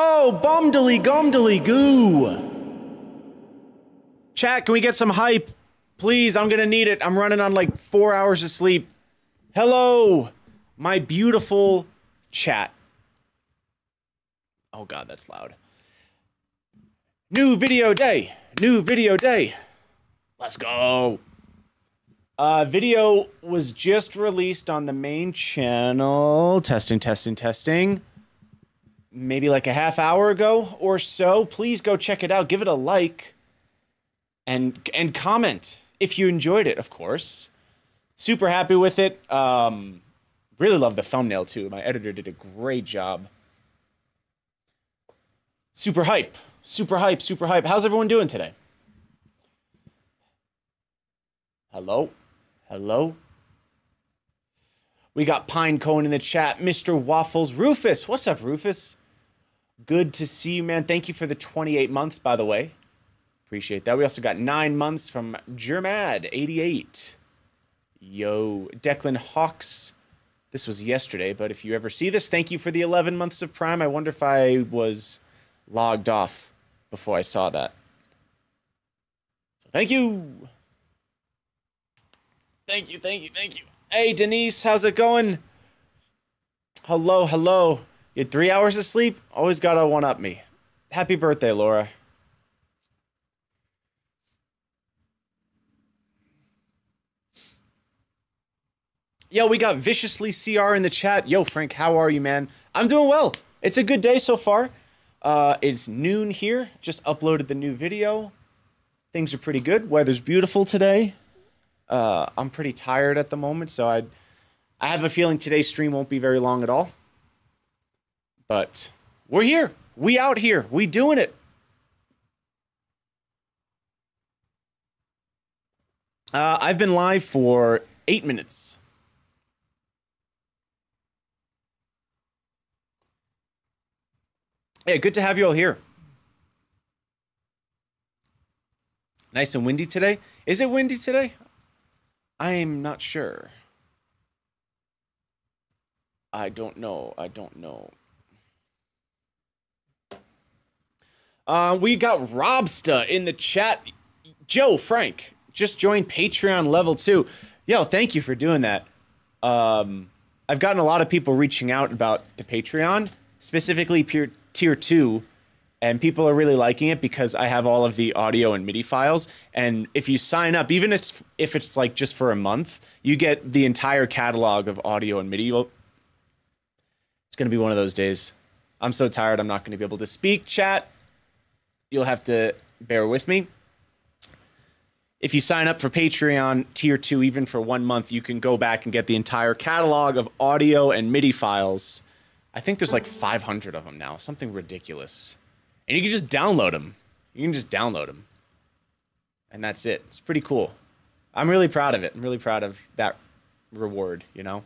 Oh, bumdily gumdily goo. Chat, can we get some hype? Please, I'm gonna need it. I'm running on like four hours of sleep. Hello, my beautiful chat. Oh god, that's loud. New video day. New video day. Let's go. Uh, video was just released on the main channel. Testing, testing, testing maybe like a half hour ago or so. Please go check it out. Give it a like and and comment if you enjoyed it, of course. Super happy with it. Um, really love the thumbnail too. My editor did a great job. Super hype. Super hype. Super hype. How's everyone doing today? Hello? Hello? We got Pine in the chat. Mr. Waffles. Rufus. What's up, Rufus? Good to see you, man. Thank you for the 28 months, by the way. Appreciate that. We also got nine months from Germad88. Yo, Declan Hawks. This was yesterday, but if you ever see this, thank you for the 11 months of Prime. I wonder if I was logged off before I saw that. So thank you. Thank you, thank you, thank you. Hey, Denise, how's it going? Hello, hello. You had three hours of sleep? Always gotta one up me. Happy birthday, Laura. Yo, we got Viciously CR in the chat. Yo, Frank, how are you, man? I'm doing well. It's a good day so far. Uh, it's noon here. Just uploaded the new video. Things are pretty good. Weather's beautiful today. Uh, I'm pretty tired at the moment, so I I have a feeling today's stream won't be very long at all. But we're here. We out here. We doing it. Uh, I've been live for eight minutes. Yeah, good to have you all here. Nice and windy today. Is it windy today? I'm not sure. I don't know. I don't know. Uh, we got Robsta in the chat. Joe Frank just joined Patreon level two. Yo, thank you for doing that. Um, I've gotten a lot of people reaching out about the Patreon, specifically tier two, and people are really liking it because I have all of the audio and MIDI files. And if you sign up, even if if it's like just for a month, you get the entire catalog of audio and MIDI. It's gonna be one of those days. I'm so tired. I'm not gonna be able to speak. Chat. You'll have to bear with me. If you sign up for Patreon tier two, even for one month, you can go back and get the entire catalog of audio and MIDI files I think there's like 500 of them now, something ridiculous. And you can just download them. You can just download them. And that's it. It's pretty cool. I'm really proud of it. I'm really proud of that reward, you know?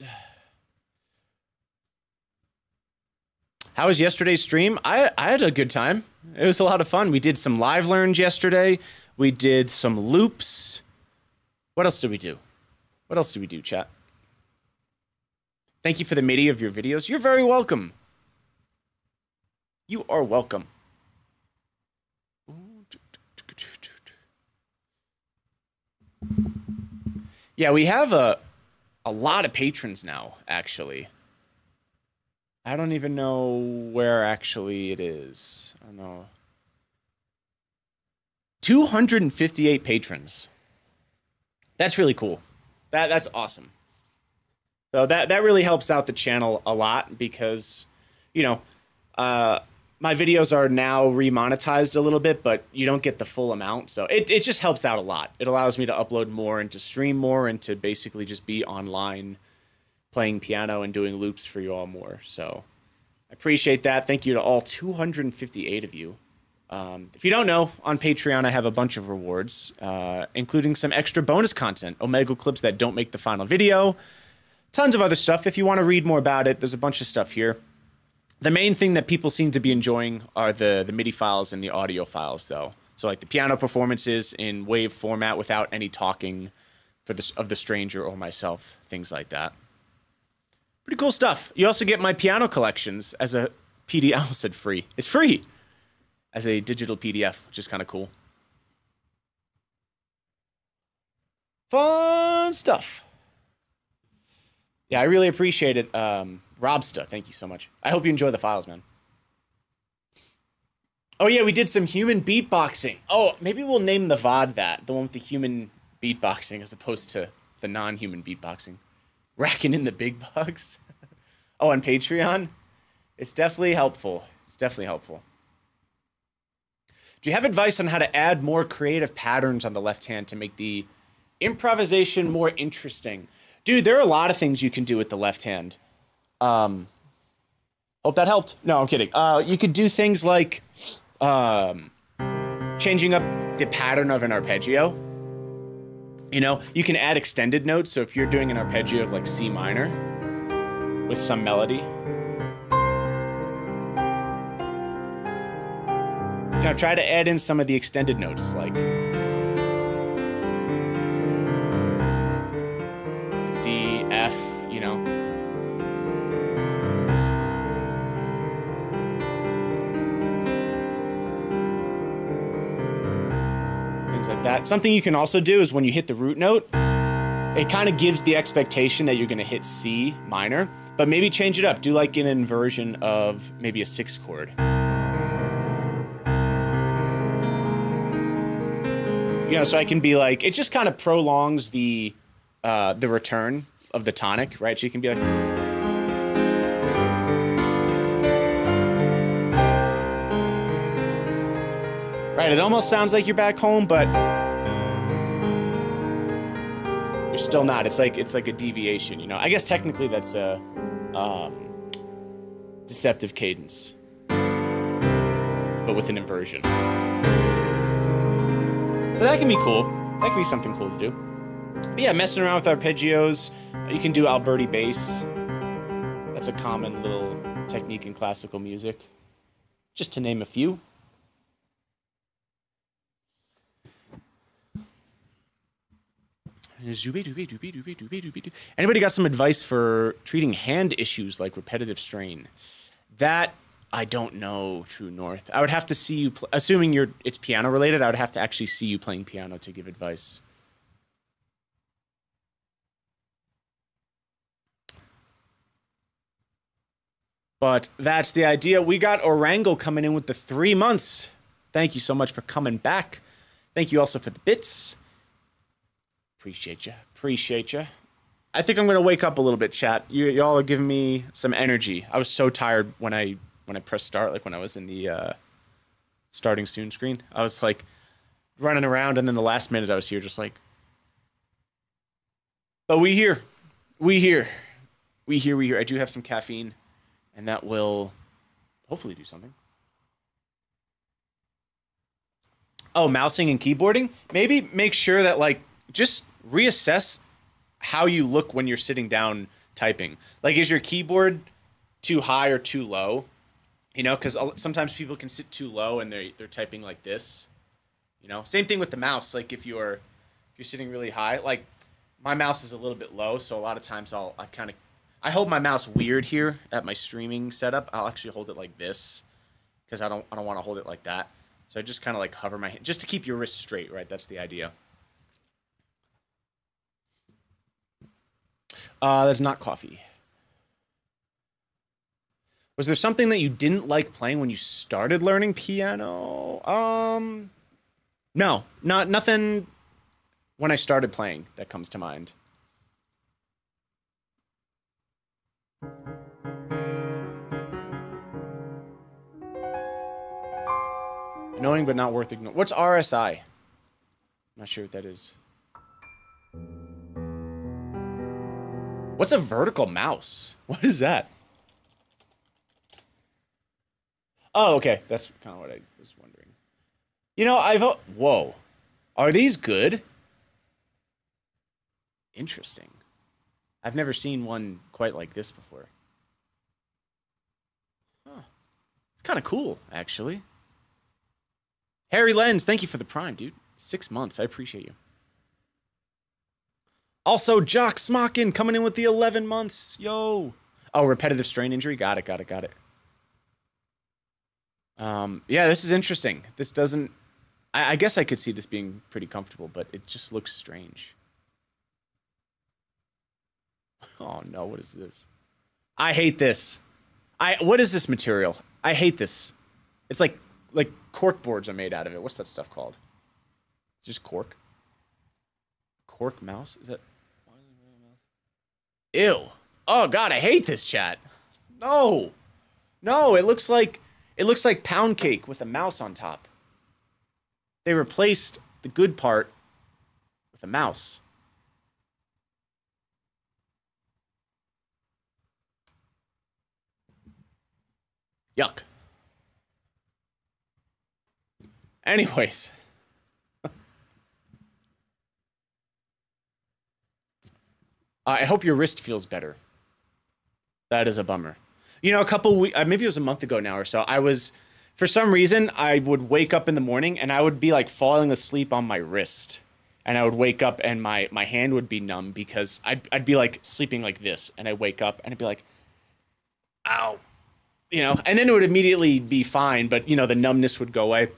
How was yesterday's stream? I, I had a good time. It was a lot of fun. We did some live learns yesterday. We did some loops. What else did we do? What else did we do, chat? Thank you for the MIDI of your videos. You're very welcome. You are welcome. Yeah, we have a a lot of patrons now, actually. I don't even know where actually it is. I don't know. 258 patrons. That's really cool. That that's awesome. So that that really helps out the channel a lot because, you know, uh, my videos are now remonetized a little bit, but you don't get the full amount. So it, it just helps out a lot. It allows me to upload more and to stream more and to basically just be online playing piano and doing loops for you all more. So I appreciate that. Thank you to all 258 of you. Um, if you don't know, on Patreon, I have a bunch of rewards, uh, including some extra bonus content, Omega clips that don't make the final video, tons of other stuff. If you want to read more about it, there's a bunch of stuff here. The main thing that people seem to be enjoying are the the MIDI files and the audio files, though. So like the piano performances in wave format without any talking for this of the stranger or myself, things like that. Pretty cool stuff. You also get my piano collections as a PDF. I said free. It's free as a digital PDF, which is kind of cool. Fun stuff. Yeah, I really appreciate it. Um, Robsta, thank you so much. I hope you enjoy the files, man. Oh yeah, we did some human beatboxing. Oh, maybe we'll name the VOD that, the one with the human beatboxing as opposed to the non-human beatboxing. Racking in the big bugs. oh, on Patreon? It's definitely helpful. It's definitely helpful. Do you have advice on how to add more creative patterns on the left hand to make the improvisation more interesting? Dude, there are a lot of things you can do with the left hand. Um, hope that helped. No, I'm kidding. Uh, you could do things like um, changing up the pattern of an arpeggio. You know, you can add extended notes. So if you're doing an arpeggio of like C minor with some melody, you know, try to add in some of the extended notes like. Something you can also do is when you hit the root note, it kind of gives the expectation that you're going to hit C minor, but maybe change it up. Do like an inversion of maybe a six chord. You know, so I can be like, it just kind of prolongs the uh, the return of the tonic, right? So you can be like. Right, it almost sounds like you're back home, but you're still not. It's like it's like a deviation, you know. I guess technically that's a um, deceptive cadence, but with an inversion. So that can be cool. That can be something cool to do. But yeah, messing around with arpeggios. You can do Alberti bass. That's a common little technique in classical music. Just to name a few. Anybody got some advice for treating hand issues like repetitive strain? That I don't know, True North. I would have to see you, assuming you're it's piano related. I would have to actually see you playing piano to give advice. But that's the idea. We got Orango coming in with the three months. Thank you so much for coming back. Thank you also for the bits. Appreciate you. Appreciate you. I think I'm gonna wake up a little bit, chat. You y'all are giving me some energy. I was so tired when I when I pressed start, like when I was in the uh, starting soon screen. I was like running around, and then the last minute I was here, just like, but we here, we here, we here, we here. I do have some caffeine, and that will hopefully do something. Oh, mousing and keyboarding. Maybe make sure that like just reassess how you look when you're sitting down typing. Like, is your keyboard too high or too low? You know, because sometimes people can sit too low and they're they're typing like this. You know, same thing with the mouse. Like if you're if you're sitting really high, like my mouse is a little bit low, so a lot of times I'll I kind of I hold my mouse weird here at my streaming setup. I'll actually hold it like this because I don't I don't want to hold it like that. So I just kind of like hover my hand just to keep your wrist straight, right? That's the idea. Uh, that's not coffee. Was there something that you didn't like playing when you started learning piano? Um, no, not nothing. When I started playing, that comes to mind. Annoying but not worth ignoring. What's RSI? I'm not sure what that is. What's a vertical mouse? What is that? Oh, okay. That's kind of what I was wondering. You know, I've... Whoa. Are these good? Interesting. I've never seen one quite like this before. Huh. It's kind of cool, actually. Harry Lens, thank you for the prime, dude. Six months. I appreciate you. Also, Jock Smockin coming in with the 11 months. Yo. Oh, repetitive strain injury. Got it, got it, got it. Um, yeah, this is interesting. This doesn't. I, I guess I could see this being pretty comfortable, but it just looks strange. Oh no, what is this? I hate this. I what is this material? I hate this. It's like like cork boards are made out of it. What's that stuff called? It's just cork. Cork mouse? Is that Ew. Oh god, I hate this chat. No. No, it looks like it looks like pound cake with a mouse on top. They replaced the good part with a mouse. Yuck. Anyways. I hope your wrist feels better. That is a bummer. You know, a couple weeks, uh, maybe it was a month ago now or so. I was, for some reason, I would wake up in the morning and I would be like falling asleep on my wrist, and I would wake up and my my hand would be numb because I'd I'd be like sleeping like this, and I wake up and I'd be like, ow, you know, and then it would immediately be fine, but you know the numbness would go away.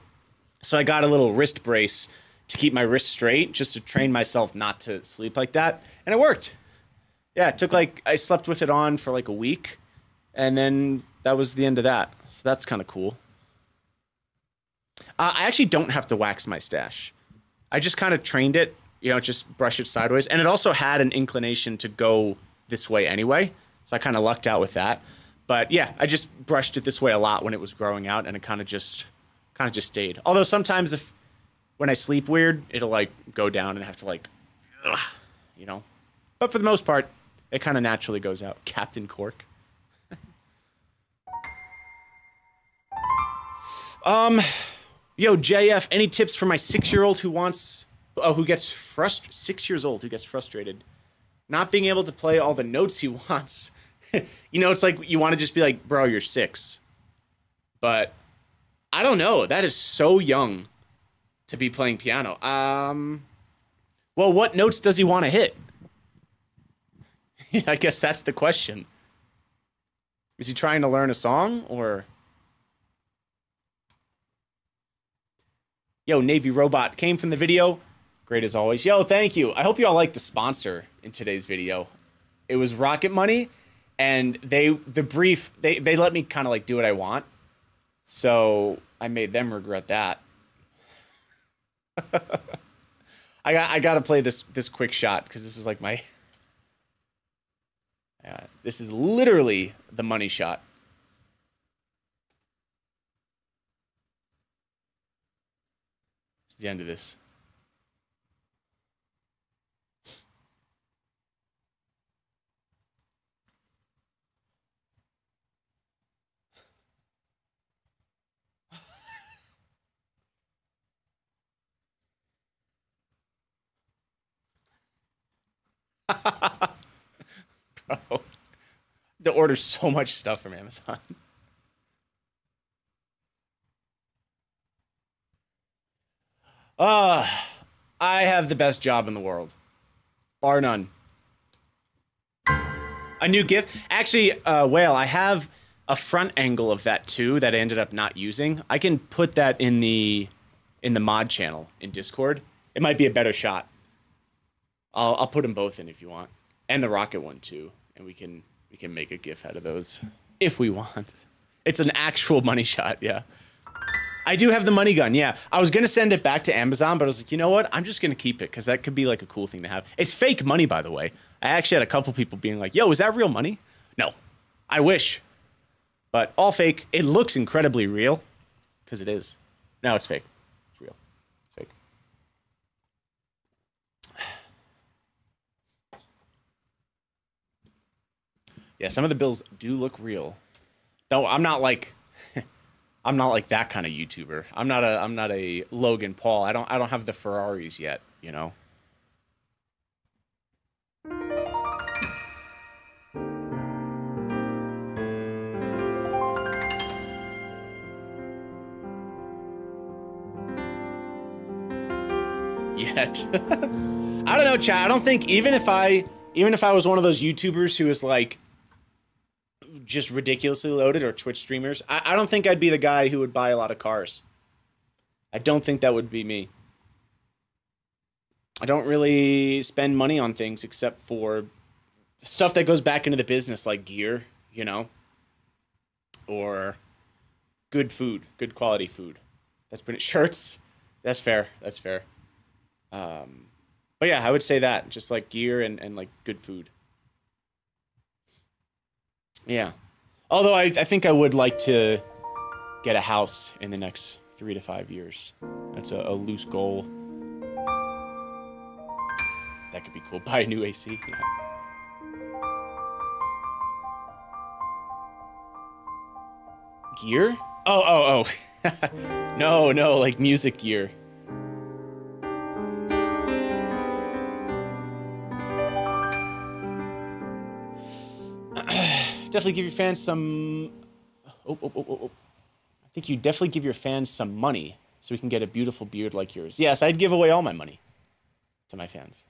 So I got a little wrist brace to keep my wrist straight, just to train myself not to sleep like that, and it worked. Yeah, it took like I slept with it on for like a week, and then that was the end of that. So that's kind of cool. Uh, I actually don't have to wax my stash. I just kind of trained it, you know, just brush it sideways. And it also had an inclination to go this way anyway. So I kind of lucked out with that. But yeah, I just brushed it this way a lot when it was growing out and it kind of just kind of just stayed. Although sometimes if when I sleep weird, it'll like go down and have to like ugh, you know. But for the most part, it kind of naturally goes out. Captain Cork. um Yo, JF, any tips for my six-year-old who wants, oh, who gets frustrated, six years old, who gets frustrated, not being able to play all the notes he wants. you know, it's like you want to just be like, bro, you're six. But I don't know. That is so young to be playing piano. Um, well, what notes does he want to hit? I guess that's the question. Is he trying to learn a song or? Yo, Navy Robot came from the video. Great as always. Yo, thank you. I hope you all like the sponsor in today's video. It was Rocket Money, and they the brief they they let me kind of like do what I want. So I made them regret that. I got I got to play this this quick shot because this is like my. Uh, this is literally the money shot. It's the end of this. Bro, to order so much stuff from Amazon. Uh, I have the best job in the world. Bar none. A new gift. Actually, uh, Whale, I have a front angle of that too that I ended up not using. I can put that in the in the mod channel in Discord. It might be a better shot. I'll I'll put them both in if you want, and the rocket one too, and we can we can make a GIF out of those if we want. It's an actual money shot, yeah. I do have the money gun. Yeah, I was gonna send it back to Amazon, but I was like, you know what? I'm just gonna keep it because that could be like a cool thing to have. It's fake money, by the way. I actually had a couple people being like, "Yo, is that real money?" No, I wish, but all fake. It looks incredibly real because it is. No, it's fake. It's real. It's fake. Yeah, some of the bills do look real. No, I'm not like I'm not like that kind of YouTuber. I'm not a I'm not a Logan Paul. I don't I don't have the Ferraris yet, you know. Yet. I don't know, Chad. I don't think even if I even if I was one of those YouTubers who was like just ridiculously loaded or Twitch streamers, I, I don't think I'd be the guy who would buy a lot of cars. I don't think that would be me. I don't really spend money on things except for stuff that goes back into the business, like gear, you know, or good food, good quality food. That's pretty shirts. That's fair. That's fair. Um, but yeah, I would say that just like gear and, and like good food. Yeah. Although I, I think I would like to get a house in the next three to five years. That's a, a loose goal. That could be cool. Buy a new AC. Yeah. Gear? Oh, oh, oh. no, no, like music gear. Definitely give your fans some. Oh, oh, oh, oh, oh, I think you definitely give your fans some money so we can get a beautiful beard like yours. Yes, I'd give away all my money. to my fans.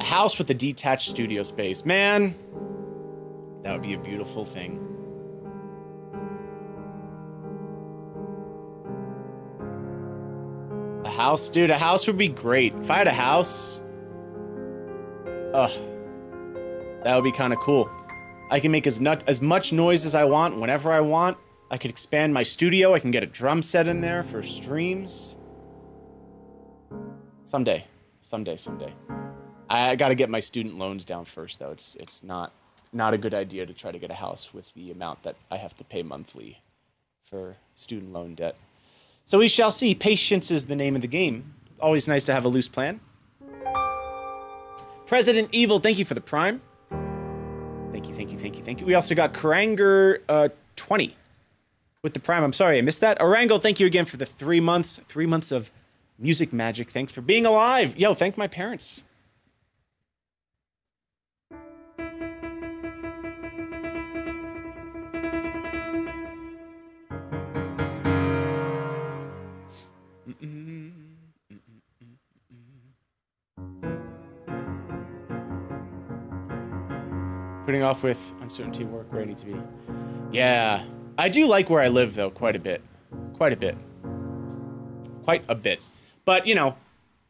A house with a detached studio space. Man, that would be a beautiful thing. A house, dude, a house would be great. If I had a house, ugh, that would be kind of cool. I can make as, nut as much noise as I want whenever I want. I could expand my studio. I can get a drum set in there for streams. Someday, someday, someday. I, got to get my student loans down first, though. It's it's not not a good idea to try to get a house with the amount that I have to pay monthly for student loan debt. So we shall see. Patience is the name of the game. Always nice to have a loose plan. President Evil, thank you for the prime. Thank you, thank you, thank you, thank you. We also got Karanger uh, 20 with the prime. I'm sorry I missed that. Orango, thank you again for the three months. Three months of music magic. Thanks for being alive. Yo, thank my parents. Off with uncertainty work where I need to be. Yeah. I do like where I live, though, quite a bit. Quite a bit. Quite a bit. But, you know,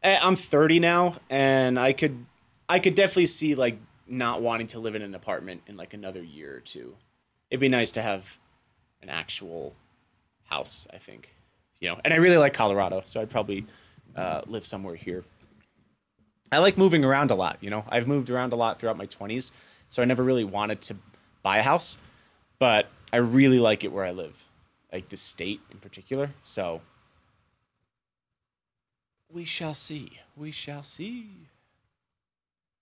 I'm 30 now, and I could, I could definitely see, like, not wanting to live in an apartment in, like, another year or two. It'd be nice to have an actual house, I think. You know, and I really like Colorado, so I'd probably uh, live somewhere here. I like moving around a lot, you know? I've moved around a lot throughout my 20s, so I never really wanted to buy a house, but I really like it where I live, like the state in particular. So we shall see. We shall see.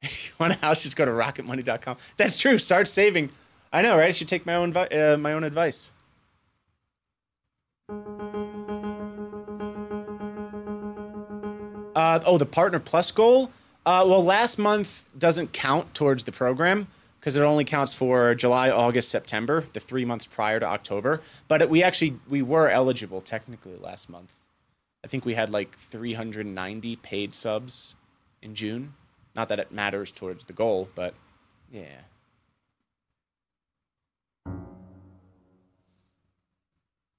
if you want a house, just go to rocketmoney.com. That's true. Start saving. I know, right? I should take my own uh, my own advice. Uh, oh, the Partner Plus goal? Uh, well, last month doesn't count towards the program because it only counts for July, August, September, the three months prior to October. But it, we actually we were eligible technically last month. I think we had like 390 paid subs in June. Not that it matters towards the goal, but yeah.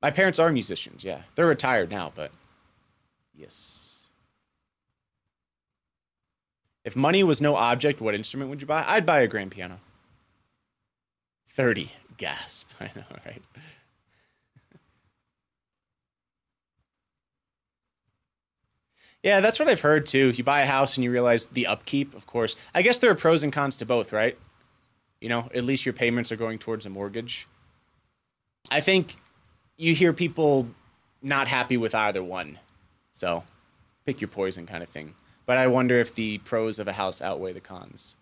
My parents are musicians, yeah. They're retired now, but yes. If money was no object, what instrument would you buy? I'd buy a grand piano. 30. Gasp. I know, right? yeah, that's what I've heard too. You buy a house and you realize the upkeep, of course. I guess there are pros and cons to both, right? You know, at least your payments are going towards a mortgage. I think you hear people not happy with either one. So, pick your poison kind of thing. But I wonder if the pros of a house outweigh the cons.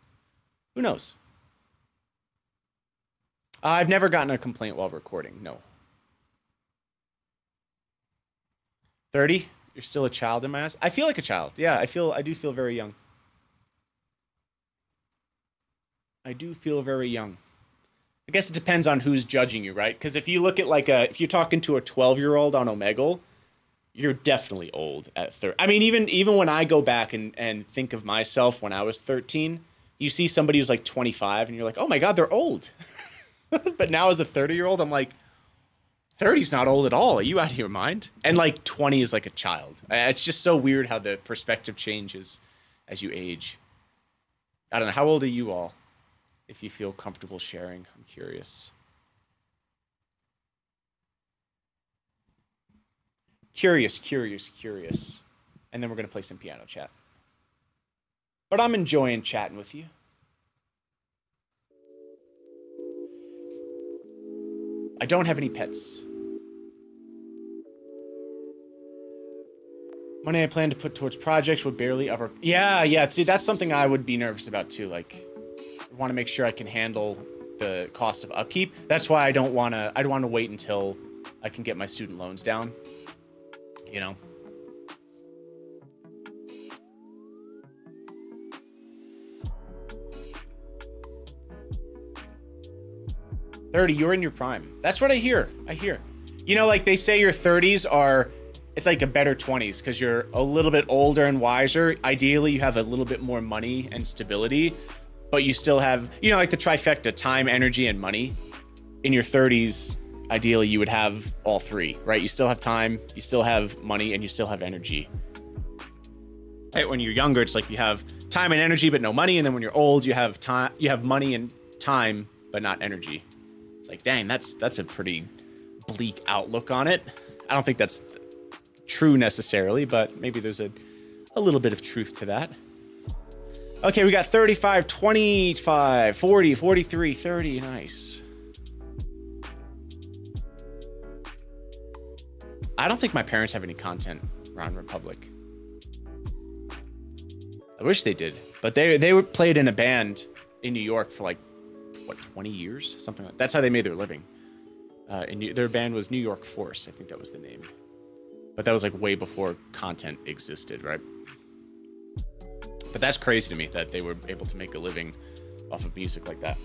Who knows? Uh, I've never gotten a complaint while recording. No. 30? You're still a child in my eyes? I feel like a child. Yeah, I feel I do feel very young. I do feel very young. I guess it depends on who's judging you, right? Because if you look at like a if you're talking to a 12-year-old on Omegle, you're definitely old at 30. I mean, even even when I go back and and think of myself when I was 13, you see somebody who's like 25 and you're like, "Oh my god, they're old." but now as a 30 year old, I'm like, 30's not old at all. Are you out of your mind? And like 20 is like a child. It's just so weird how the perspective changes as you age. I don't know. How old are you all? If you feel comfortable sharing, I'm curious. Curious, curious, curious. And then we're going to play some piano chat. But I'm enjoying chatting with you. I don't have any pets. Money I plan to put towards projects would barely ever... Yeah, yeah, see, that's something I would be nervous about too. Like, I want to make sure I can handle the cost of upkeep. That's why I don't want to... I'd want to wait until I can get my student loans down. You know? 30, you're in your prime. That's what I hear. I hear. You know, like they say your 30s are it's like a better 20s because you're a little bit older and wiser. Ideally, you have a little bit more money and stability, but you still have, you know, like the trifecta time, energy, and money. In your 30s, ideally, you would have all three, right? You still have time, you still have money, and you still have energy. Right? When you're younger, it's like you have time and energy, but no money. And then when you're old, you have time, you have money and time, but not energy. It's like, dang, that's that's a pretty bleak outlook on it. I don't think that's true necessarily, but maybe there's a, a little bit of truth to that. Okay, we got 35, 25, 40, 43, 30. Nice. I don't think my parents have any content around Republic. I wish they did, but they they were played in a band in New York for like what 20 years, something like. That's how they made their living. Uh, and their band was New York Force. I think that was the name. But that was like way before content existed, right? But that's crazy to me that they were able to make a living off of music like that.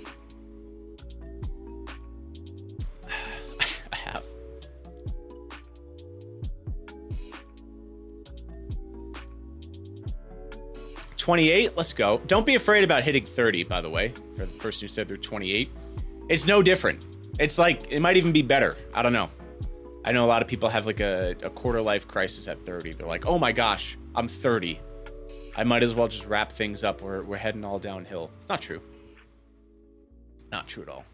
28, let's go. Don't be afraid about hitting 30, by the way, for the person who said they're 28. It's no different. It's like, it might even be better. I don't know. I know a lot of people have like a, a quarter life crisis at 30. They're like, oh my gosh, I'm 30. I might as well just wrap things up. We're, we're heading all downhill. It's not true. Not true at all.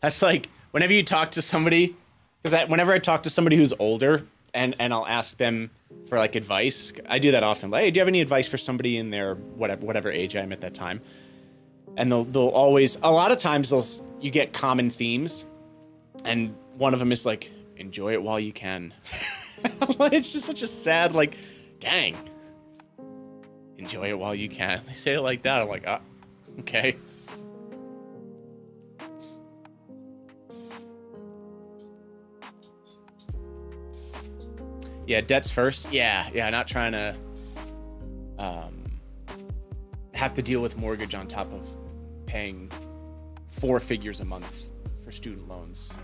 That's like whenever you talk to somebody, because whenever I talk to somebody who's older and, and I'll ask them, for like advice, I do that often. Like, hey, do you have any advice for somebody in their whatever, whatever age I'm at that time? And they'll, they'll always, a lot of times they'll, you get common themes and one of them is like, enjoy it while you can. it's just such a sad, like, dang. Enjoy it while you can. They say it like that. I'm like, ah, okay. Yeah, debts first. Yeah, yeah, not trying to um, have to deal with mortgage on top of paying four figures a month for student loans.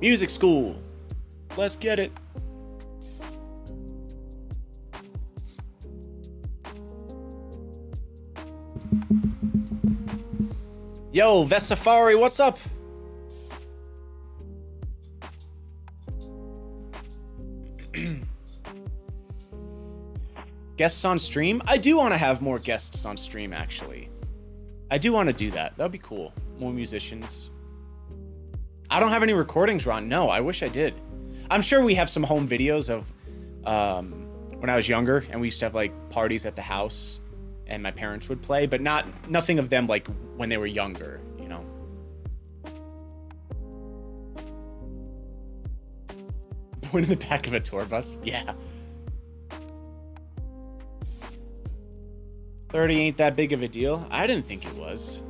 Music school. Let's get it. Yo, Vesafari, what's up? Guests on stream? I do want to have more guests on stream, actually. I do want to do that. That would be cool more musicians. I don't have any recordings, Ron. No, I wish I did. I'm sure we have some home videos of um, when I was younger, and we used to have like parties at the house, and my parents would play, but not nothing of them like when they were younger, you know. Born in the back of a tour bus, yeah. 30 ain't that big of a deal. I didn't think it was.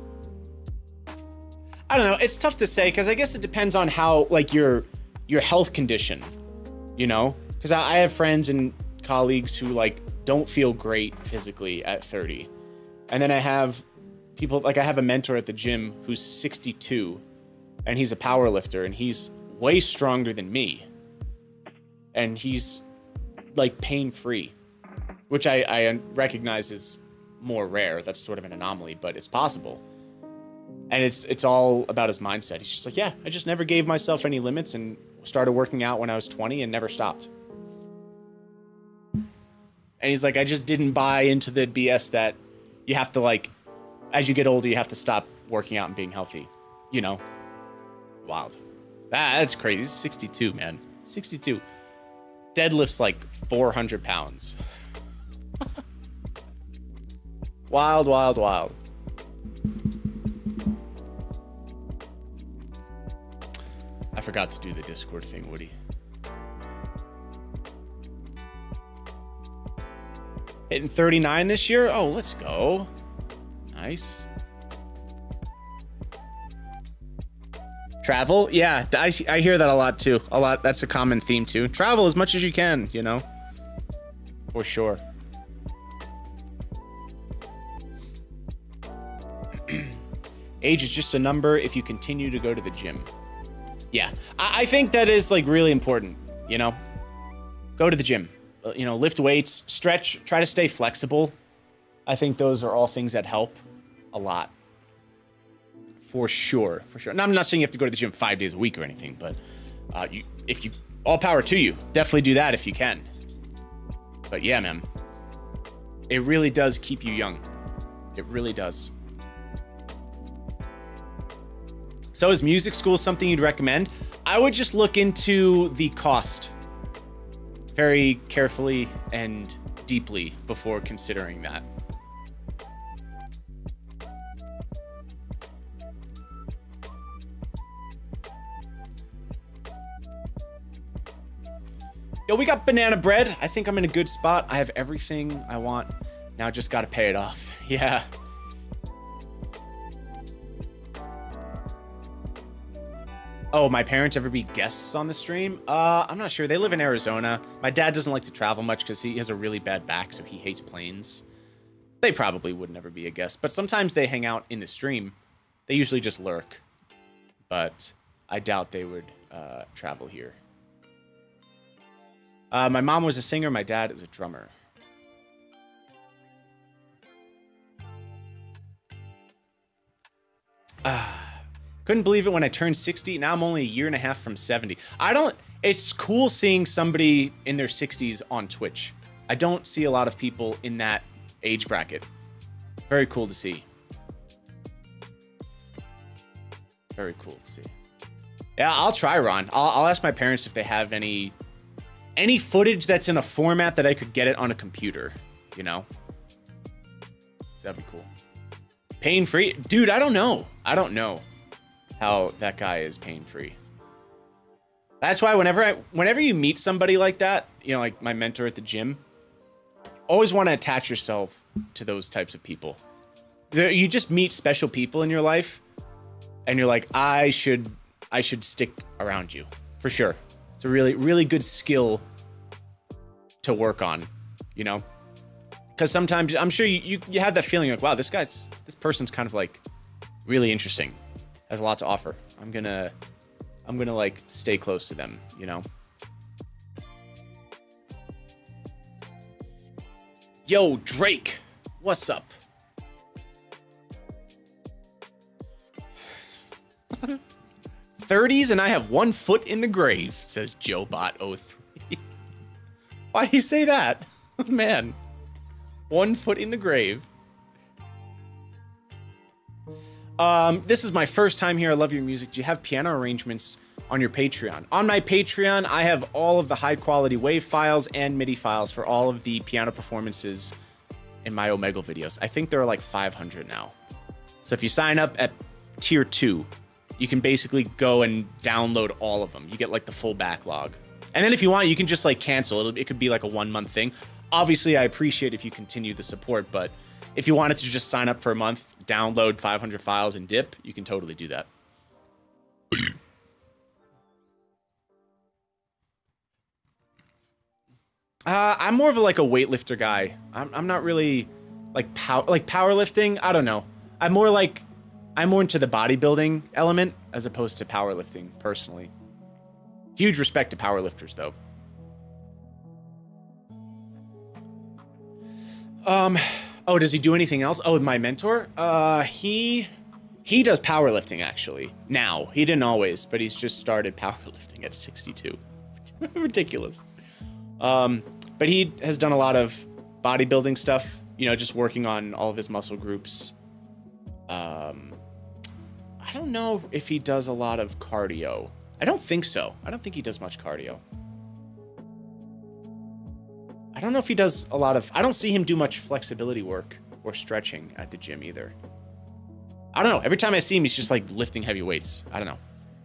I don't know. It's tough to say because I guess it depends on how like your your health condition, you know. Because I, I have friends and colleagues who like don't feel great physically at 30, and then I have people like I have a mentor at the gym who's 62, and he's a power lifter and he's way stronger than me, and he's like pain free, which I, I recognize is more rare. That's sort of an anomaly, but it's possible and it's it's all about his mindset. He's just like, yeah, I just never gave myself any limits and started working out when I was 20 and never stopped. And he's like, I just didn't buy into the BS that you have to like, as you get older, you have to stop working out and being healthy. You know, wild. That, that's crazy. He's 62, man. 62. Deadlifts like 400 pounds. Wild, wild, wild. I forgot to do the Discord thing, Woody. Hitting 39 this year? Oh, let's go. Nice. Travel? Yeah, I, I hear that a lot too. A lot. That's a common theme too. Travel as much as you can, you know? For sure. Age is just a number if you continue to go to the gym. Yeah, I, I think that is like really important. You know, go to the gym. Uh, You know, lift weights, stretch, try to stay flexible. I think those are all things that help a lot. For sure, for sure. And I'm not saying you have to go to the gym five days a week or anything, but uh, you, if you, all power to you. Definitely do that if you can. But yeah, man, it really does keep you young. It really does. So is music school something you'd recommend? I would just look into the cost very carefully and deeply before considering that. Yo, we got banana bread. I think I'm in a good spot. I have everything I want. Now just gotta pay it off. Yeah. Oh, my parents ever be guests on the stream? Uh, I'm not sure. They live in Arizona. My dad doesn't like to travel much because he has a really bad back, so he hates planes. They probably would never be a guest, but sometimes they hang out in the stream. They usually just lurk, but I doubt they would uh, travel here. Uh, my mom was a singer. My dad is a drummer. Couldn't believe it when I turned 60. Now I'm only a year and a half from 70. I don't. It's cool seeing somebody in their 60s on Twitch. I don't see a lot of people in that age bracket. Very cool to see. Very cool to see. Yeah, I'll try, Ron. I'll, I'll ask my parents if they have any any footage that's in a format that I could get it on a computer. You know, that'd be cool. Pain free, dude. I don't know. I don't know how that guy is pain free. That's why whenever I whenever you meet somebody like that, you know, like my mentor at the gym, always want to attach yourself to those types of people. There, you just meet special people in your life, and you're like, I should I should stick around you for sure. It's a really really good skill to work on, you know. Because sometimes I'm sure you, you you have that feeling like, wow, this guy's this person's kind of like really interesting, has a lot to offer. I'm gonna I'm gonna like stay close to them, you know. Yo, Drake, what's up? Thirties and I have one foot in the grave, says JoeBot03. Why do you say that? Man. One foot in the grave. Um, this is my first time here. I love your music. Do you have piano arrangements on your Patreon? On my Patreon, I have all of the high quality WAV files and MIDI files for all of the piano performances in my Omegle videos. I think there are like 500 now. So if you sign up at tier two, you can basically go and download all of them. You get like the full backlog. And then if you want, you can just like cancel. It'll, it could be like a one month thing. Obviously, I appreciate if you continue the support, but if you wanted to just sign up for a month, download 500 files and dip, you can totally do that. Uh, I'm more of a, like a weightlifter guy. I'm, I'm not really like power like powerlifting. I don't know. I'm more like I'm more into the bodybuilding element as opposed to powerlifting personally. Huge respect to powerlifters though. Um, oh, does he do anything else? Oh, my mentor? Uh, he he does powerlifting actually. Now he didn't always, but he's just started powerlifting at 62. Ridiculous. Um, but he has done a lot of bodybuilding stuff. You know, just working on all of his muscle groups. Um, I don't know if he does a lot of cardio. I don't think so. I don't think he does much cardio. I don't know if he does a lot of. I don't see him do much flexibility work or stretching at the gym either. I don't know. Every time I see him, he's just like lifting heavy weights. I don't know.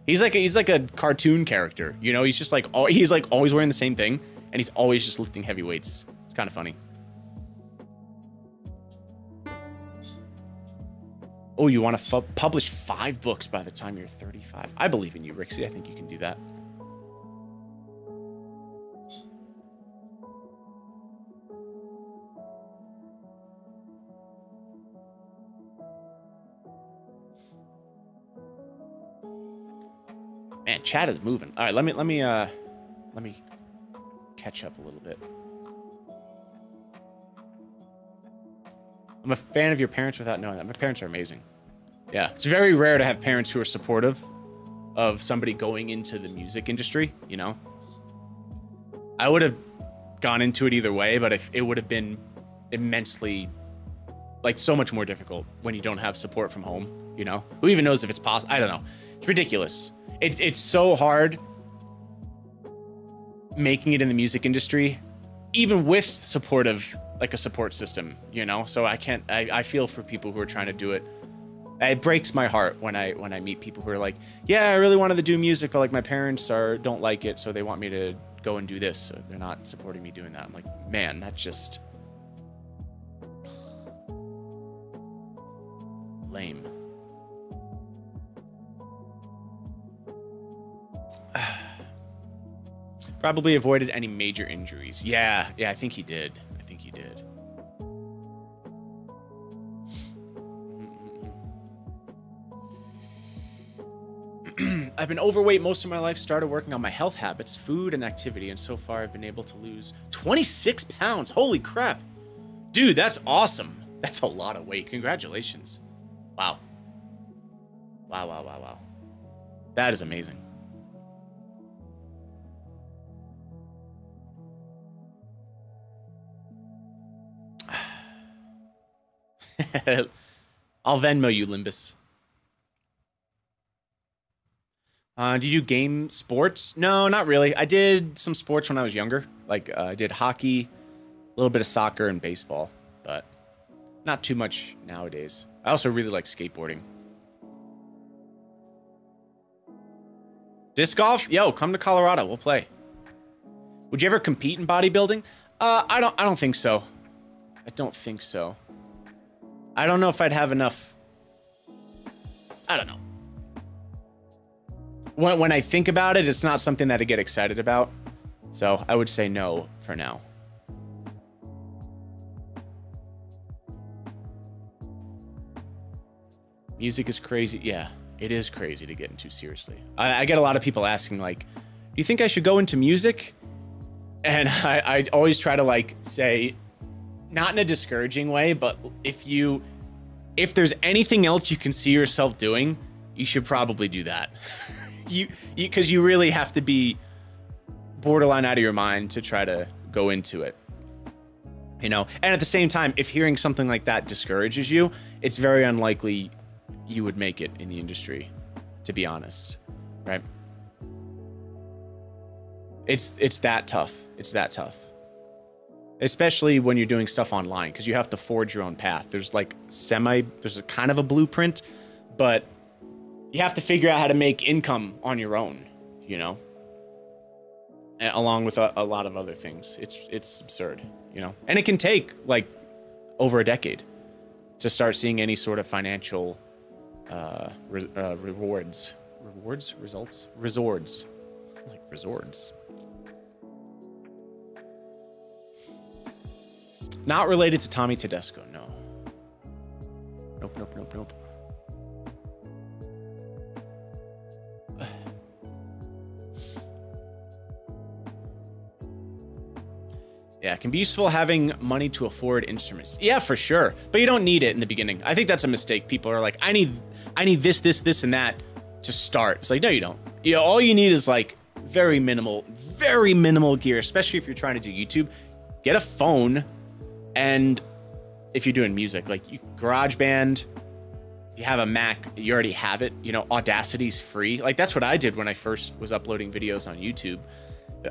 He's like a, he's like a cartoon character. You know, he's just like all, he's like always wearing the same thing, and he's always just lifting heavy weights. It's kind of funny. Oh, you want to publish five books by the time you're 35? I believe in you, Rixie. I think you can do that. Man, chat is moving. All right, let me let me uh let me catch up a little bit. I'm a fan of your parents without knowing that. My parents are amazing. Yeah, it's very rare to have parents who are supportive of somebody going into the music industry, you know? I would have gone into it either way, but if it would have been immensely like so much more difficult when you don't have support from home, you know? Who even knows if it's possible? I don't know. It's ridiculous. It, it's so hard making it in the music industry, even with supportive, like a support system, you know? So I can't, I, I feel for people who are trying to do it. It breaks my heart when I when I meet people who are like, yeah, I really wanted to do music, but like my parents are don't like it, so they want me to go and do this. So they're not supporting me doing that. I'm like, man, that's just lame. Probably avoided any major injuries. Yeah, yeah, I think he did. I think he did. I've been overweight most of my life, started working on my health habits, food, and activity, and so far I've been able to lose 26 pounds. Holy crap. Dude, that's awesome. That's a lot of weight. Congratulations. Wow. Wow, wow, wow, wow. That is amazing. I'll Venmo you, Limbus. Uh, did you do game sports? No, not really. I did some sports when I was younger. Like uh, I did hockey, a little bit of soccer and baseball, but not too much nowadays. I also really like skateboarding. Disc golf? Yo, come to Colorado. We'll play. Would you ever compete in bodybuilding? Uh, I don't. I don't think so. I don't think so. I don't know if I'd have enough. I don't know when, when I think about it, it's not something that I get excited about. So I would say no for now. Music is crazy. Yeah, it is crazy to get into seriously. I, I get a lot of people asking, like, do you think I should go into music? And I, I always try to like say, not in a discouraging way, but if you, if there's anything else you can see yourself doing, you should probably do that. you because you, you really have to be borderline out of your mind to try to go into it you know? And at the same time if hearing something like that discourages you it's very unlikely you would make it in the industry to be honest right? It's it's that tough. It's that tough especially when you're doing stuff online because you have to forge your own path. There's like semi there's a kind of a blueprint but you have to figure out how to make income on your own, you know, and along with a, a, lot of other things. It's it's absurd, you know, and it can take like over a decade to start seeing any sort of financial uh, re uh, rewards, rewards, results, resorts, like resorts. Not related to Tommy Tedesco, no. Nope, nope, nope, nope. Yeah, it can be useful having money to afford instruments. Yeah, for sure. But you don't need it in the beginning. I think that's a mistake. People are like, I need I need this, this, this, and that to start. It's like, no, you don't. You know, all you need is like very minimal, very minimal gear, especially if you're trying to do YouTube. Get a phone and if you're doing music, like you GarageBand, if you have a Mac, you already have it. You know, Audacity's free. Like that's what I did when I first was uploading videos on YouTube.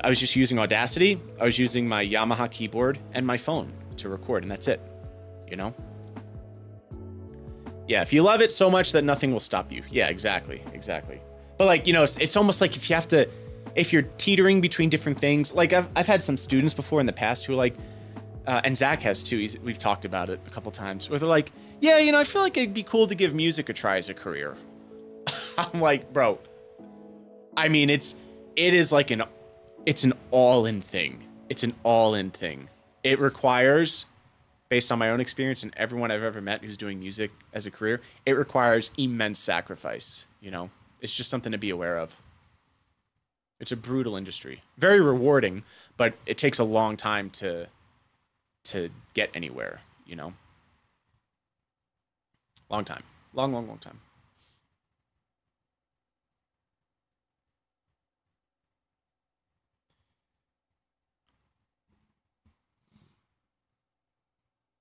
I was just using Audacity. I was using my Yamaha keyboard and my phone to record, and that's it. You know? Yeah, if you love it so much that nothing will stop you. Yeah, exactly, exactly. But like, you know, it's, it's almost like if you have to, if you're teetering between different things, like I've, I've had some students before in the past who are like, uh, and Zach has too, He's, we've talked about it a couple times, where they're like, yeah, you know, I feel like it'd be cool to give music a try as a career. I'm like, bro, I mean, it's, it is like an it's an all-in thing. It's an all-in thing. It requires, based on my own experience and everyone I've ever met who's doing music as a career, it requires immense sacrifice. You know, it's just something to be aware of. It's a brutal industry. Very rewarding, but it takes a long time to to get anywhere, you know? Long time. Long, long, long time.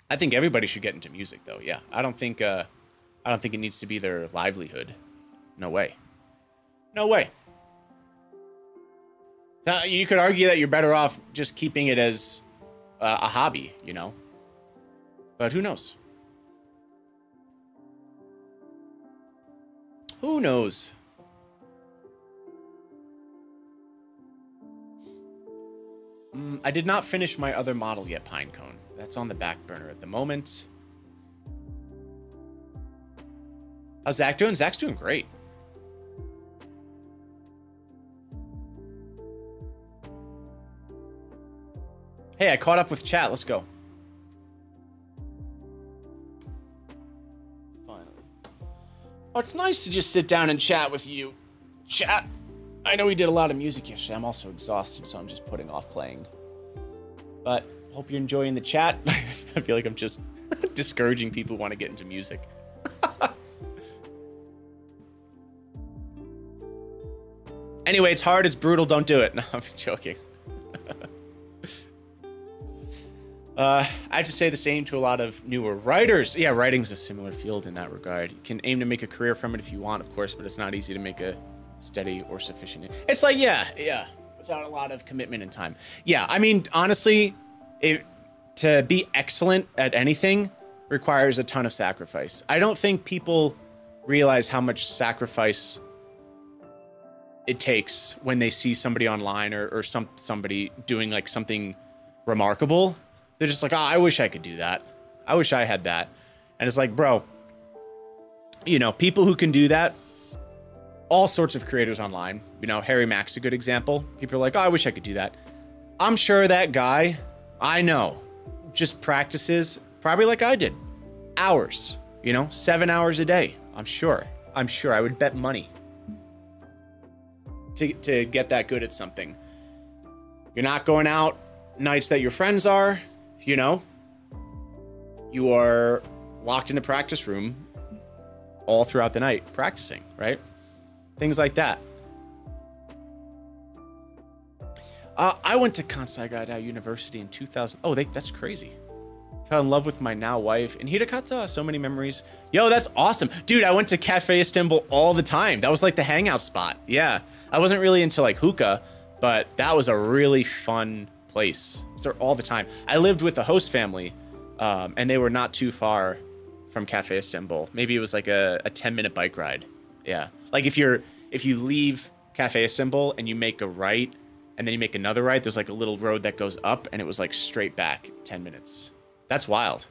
I think everybody should get into music though. Yeah. I don't think uh I don't think it needs to be their livelihood. No way. No way. You could argue that you're better off just keeping it as uh, a hobby, you know. But who knows? Who knows? Mm, I did not finish my other model yet, Pinecone. That's on the back burner at the moment. How's Zach doing? Zach's doing great. Hey, I caught up with chat. Let's go. Finally. Oh, it's nice to just sit down and chat with you. Chat. I know we did a lot of music yesterday. I'm also exhausted, so I'm just putting off playing. But hope you're enjoying the chat. I feel like I'm just discouraging people who want to get into music. anyway, it's hard, it's brutal, don't do it. No, I'm joking. Uh, I have to say the same to a lot of newer writers. Yeah, writing's a similar field in that regard. You can aim to make a career from it if you want, of course, but it's not easy to make a steady or sufficient. It's like, yeah, yeah, without a lot of commitment and time. Yeah, I mean, honestly, it, to be excellent at anything requires a ton of sacrifice. I don't think people realize how much sacrifice it takes when they see somebody online or, or some somebody doing like something remarkable they're just like, oh, I wish I could do that. I wish I had that. And it's like, bro, you know, people who can do that, all sorts of creators online. You know, Harry Mack's a good example. People are like, oh, I wish I could do that. I'm sure that guy, I know, just practices probably like I did. Hours, you know, seven hours a day. I'm sure. I'm sure. I would bet money to, to get that good at something. You're not going out nights that your friends are you know, you are locked in a practice room all throughout the night practicing, right? Things like that. Uh, I went to Kansai Gaidai University in 2000. Oh, they, that's crazy. Fell in love with my now wife in Hirakata. So many memories. Yo, that's awesome. Dude, I went to Cafe Istanbul all the time. That was like the hangout spot. Yeah. I wasn't really into like hookah, but that was a really fun place. It's there all the time. I lived with a host family, um, and they were not too far from Cafe Istanbul. Maybe it was like a, a 10 minute bike ride. Yeah. Like if you're if you leave Cafe Istanbul and you make a right and then you make another right, there's like a little road that goes up and it was like straight back 10 minutes. That's wild.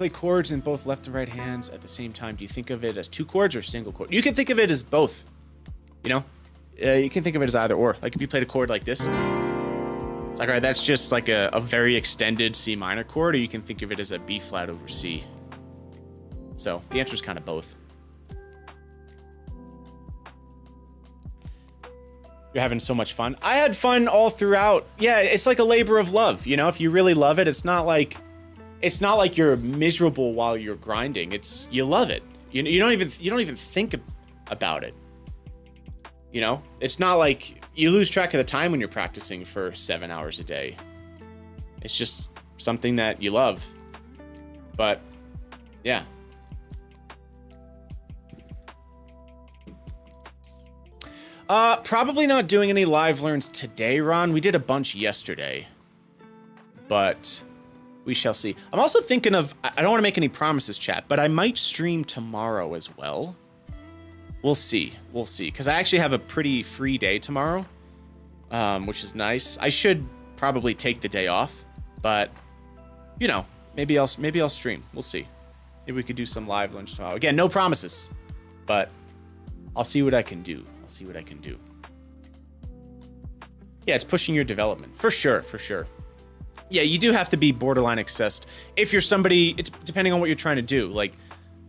Play chords in both left and right hands at the same time, do you think of it as two chords or single chord? You can think of it as both. You know, uh, you can think of it as either or. Like if you played a chord like this, it's like, all right, that's just like a, a very extended C minor chord, or you can think of it as a B flat over C. So the answer is kind of both. You're having so much fun. I had fun all throughout. Yeah, it's like a labor of love. You know, if you really love it, it's not like it's not like you're miserable while you're grinding. It's you love it. You, you don't even you don't even think about it. You know, it's not like you lose track of the time when you're practicing for seven hours a day. It's just something that you love. But yeah. Uh, probably not doing any live learns today, Ron. We did a bunch yesterday. But we shall see. I'm also thinking of, I don't want to make any promises, chat, but I might stream tomorrow as well. We'll see. We'll see. Because I actually have a pretty free day tomorrow. um, which is nice. I should probably take the day off, but you know, maybe I'll maybe I'll stream. We'll see. Maybe we could do some live learns tomorrow. Again, no promises, but I'll see what I can do. I'll see what I can do. Yeah, it's pushing your development for sure, for sure. Yeah, you do have to be borderline obsessed if you're somebody. It's depending on what you're trying to do. Like,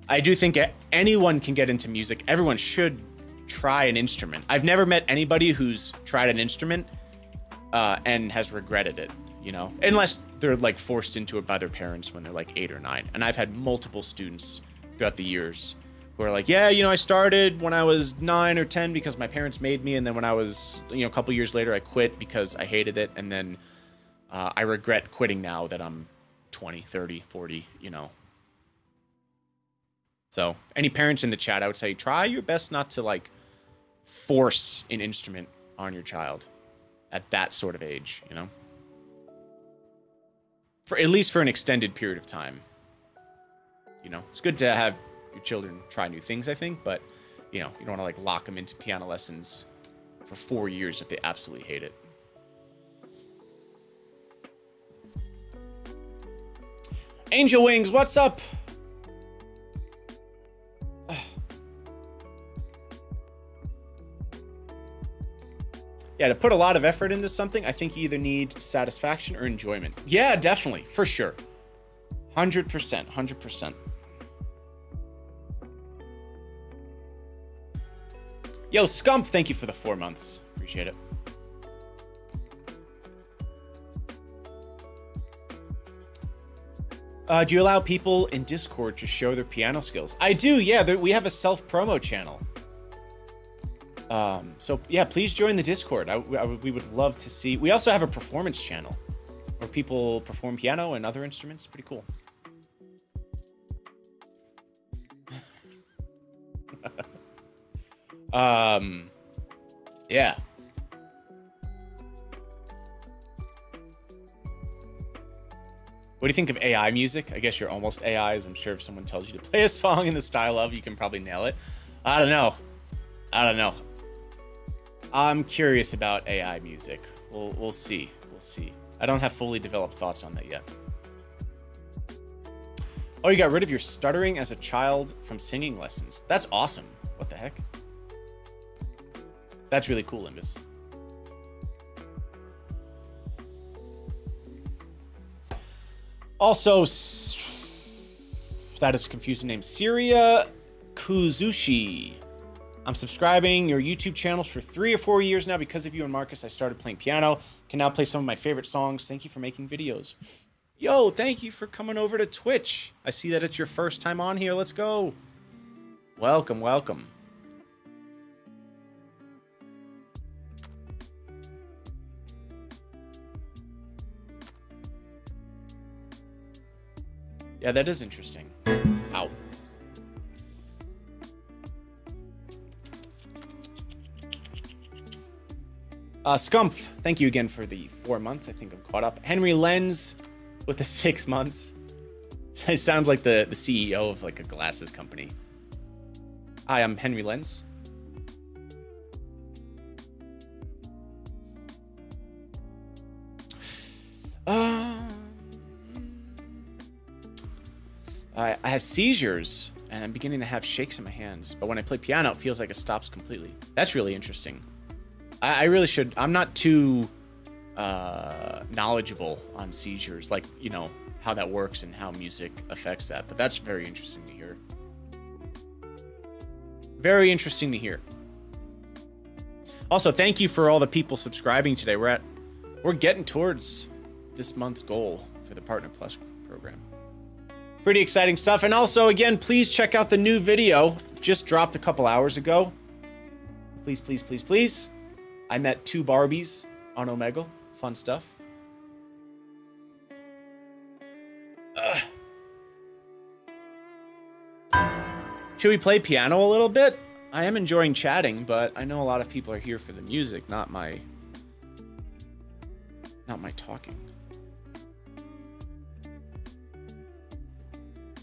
I do think anyone can get into music. Everyone should try an instrument. I've never met anybody who's tried an instrument uh, and has regretted it. You know, unless they're like forced into it by their parents when they're like eight or nine. And I've had multiple students throughout the years who are like, yeah, you know, I started when I was nine or 10 because my parents made me. And then when I was, you know, a couple years later, I quit because I hated it. And then uh, I regret quitting now that I'm 20, 30, 40, you know. So, any parents in the chat, I would say try your best not to like force an instrument on your child at that sort of age, you know? For at least for an extended period of time. You know, it's good to have your children try new things, I think, but you know, you don't want to like lock them into piano lessons for 4 years if they absolutely hate it. Angel Wings, what's up? yeah, to put a lot of effort into something, I think you either need satisfaction or enjoyment. Yeah, definitely, for sure. 100%, 100%. Yo, Scump, thank you for the four months. Appreciate it. Uh, do you allow people in Discord to show their piano skills? I do, yeah. We have a self-promo channel. Um, so yeah, please join the Discord. I, I, we would love to see. We also have a performance channel where people perform piano and other instruments. Pretty cool. um, yeah. What do you think of AI music? I guess you're almost AIs. I'm sure if someone tells you to play a song in the style of, you can probably nail it. I don't know. I don't know. I'm curious about AI music. We'll we'll see. We'll see. I don't have fully developed thoughts on that yet. Oh, you got rid of your stuttering as a child from singing lessons. That's awesome. What the heck? That's really cool, Limbus. Also, that is a confusing name. Syria Kuzushi. I'm subscribing your YouTube channels for three or four years now. Because of you and Marcus, I started playing piano. Can now play some of my favorite songs. Thank you for making videos. Yo, thank you for coming over to Twitch. I see that it's your first time on here. Let's go. Welcome, welcome. Yeah, that is interesting. Ow. Uh, Scumph, thank you again for the four months. I think I'm caught up. Henry Lenz with the six months. It sounds like the, the CEO of like a glasses company. Hi, I'm Henry Lenz. Um, I, I have seizures and I'm beginning to have shakes in my hands. But when I play piano, it feels like it stops completely. That's really interesting. I, I really should. I'm not too uh, knowledgeable on seizures, like you know how that works and how music affects that. But that's very interesting to hear. Very interesting to hear. Also, thank you for all the people subscribing today. We're at we're getting towards this month's goal for the Partner Plus. Pretty exciting stuff. And also, again, please check out the new video. Just dropped a couple hours ago. Please, please, please, please. I met two Barbies on Omegle. Fun stuff. Ugh. Should we play piano a little bit? I am enjoying chatting, but I know a lot of people are here for the music, not my not my talking.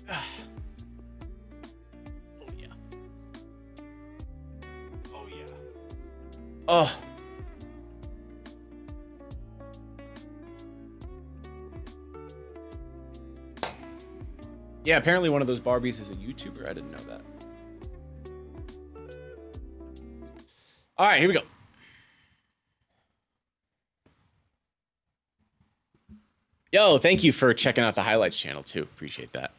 oh yeah. Oh yeah. Oh. Yeah, apparently one of those Barbies is a YouTuber. I didn't know that. All right, here we go. Yo, thank you for checking out the highlights channel too. Appreciate that.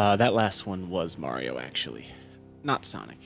Uh, that last one was Mario, actually, not Sonic.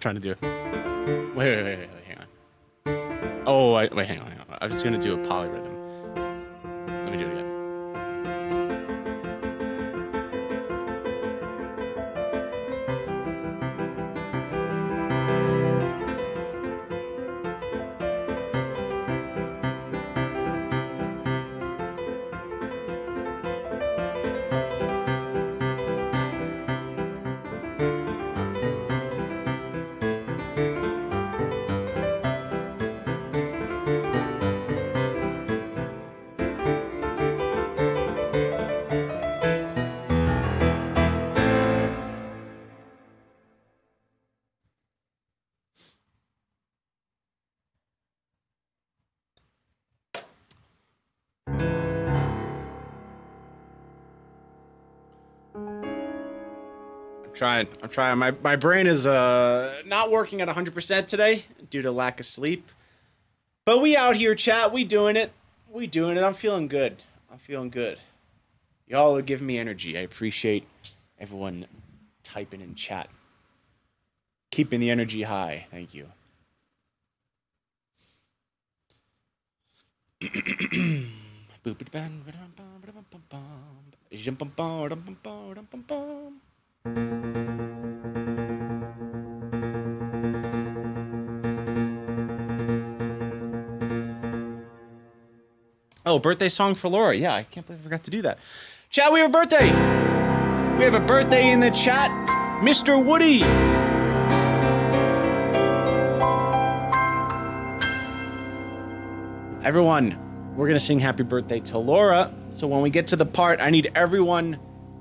Trying to do. Wait, wait, wait, wait, hang on. Oh, I, wait, hang on, hang on. I was gonna do a polyrhythm. Trying. I'm trying. My my brain is uh not working at 100% today due to lack of sleep. But we out here, chat. We doing it. We doing it. I'm feeling good. I'm feeling good. Y'all are giving me energy. I appreciate everyone typing in chat. Keeping the energy high. Thank you. Oh, birthday song for Laura. Yeah, I can't believe I forgot to do that. Chat, we have a birthday. We have a birthday in the chat. Mr. Woody. Everyone, we're going to sing happy birthday to Laura. So when we get to the part, I need everyone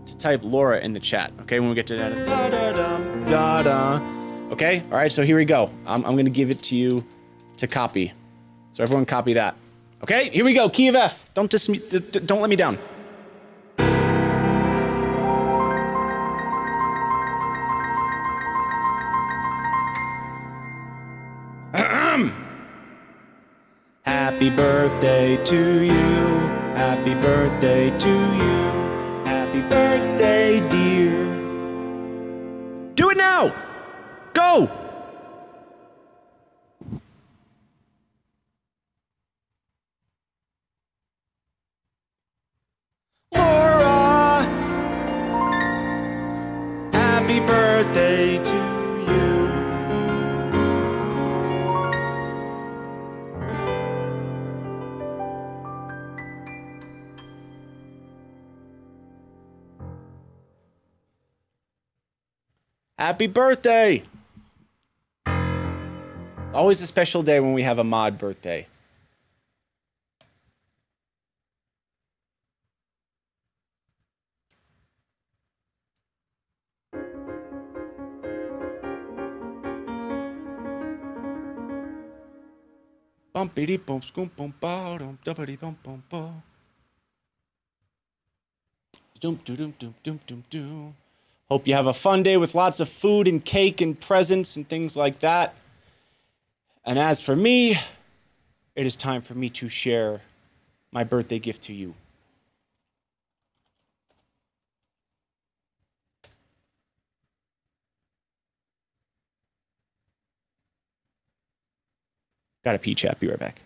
to type Laura in the chat. Okay, when we get to da da da da da da. Okay, all right, so here we go. I'm, I'm going to give it to you to copy. So everyone copy that. Okay, here we go. Key of F. Don't dis- don't let me down. Happy birthday to you. Happy birthday to you. Happy birthday, dear. Do it now. Go. Happy birthday! Always a special day when we have a mod birthday. Bumpity bump dum doo doom doom doom doom doom. Hope you have a fun day with lots of food and cake and presents and things like that. And as for me, it is time for me to share my birthday gift to you. Got a pee chat. Be right back.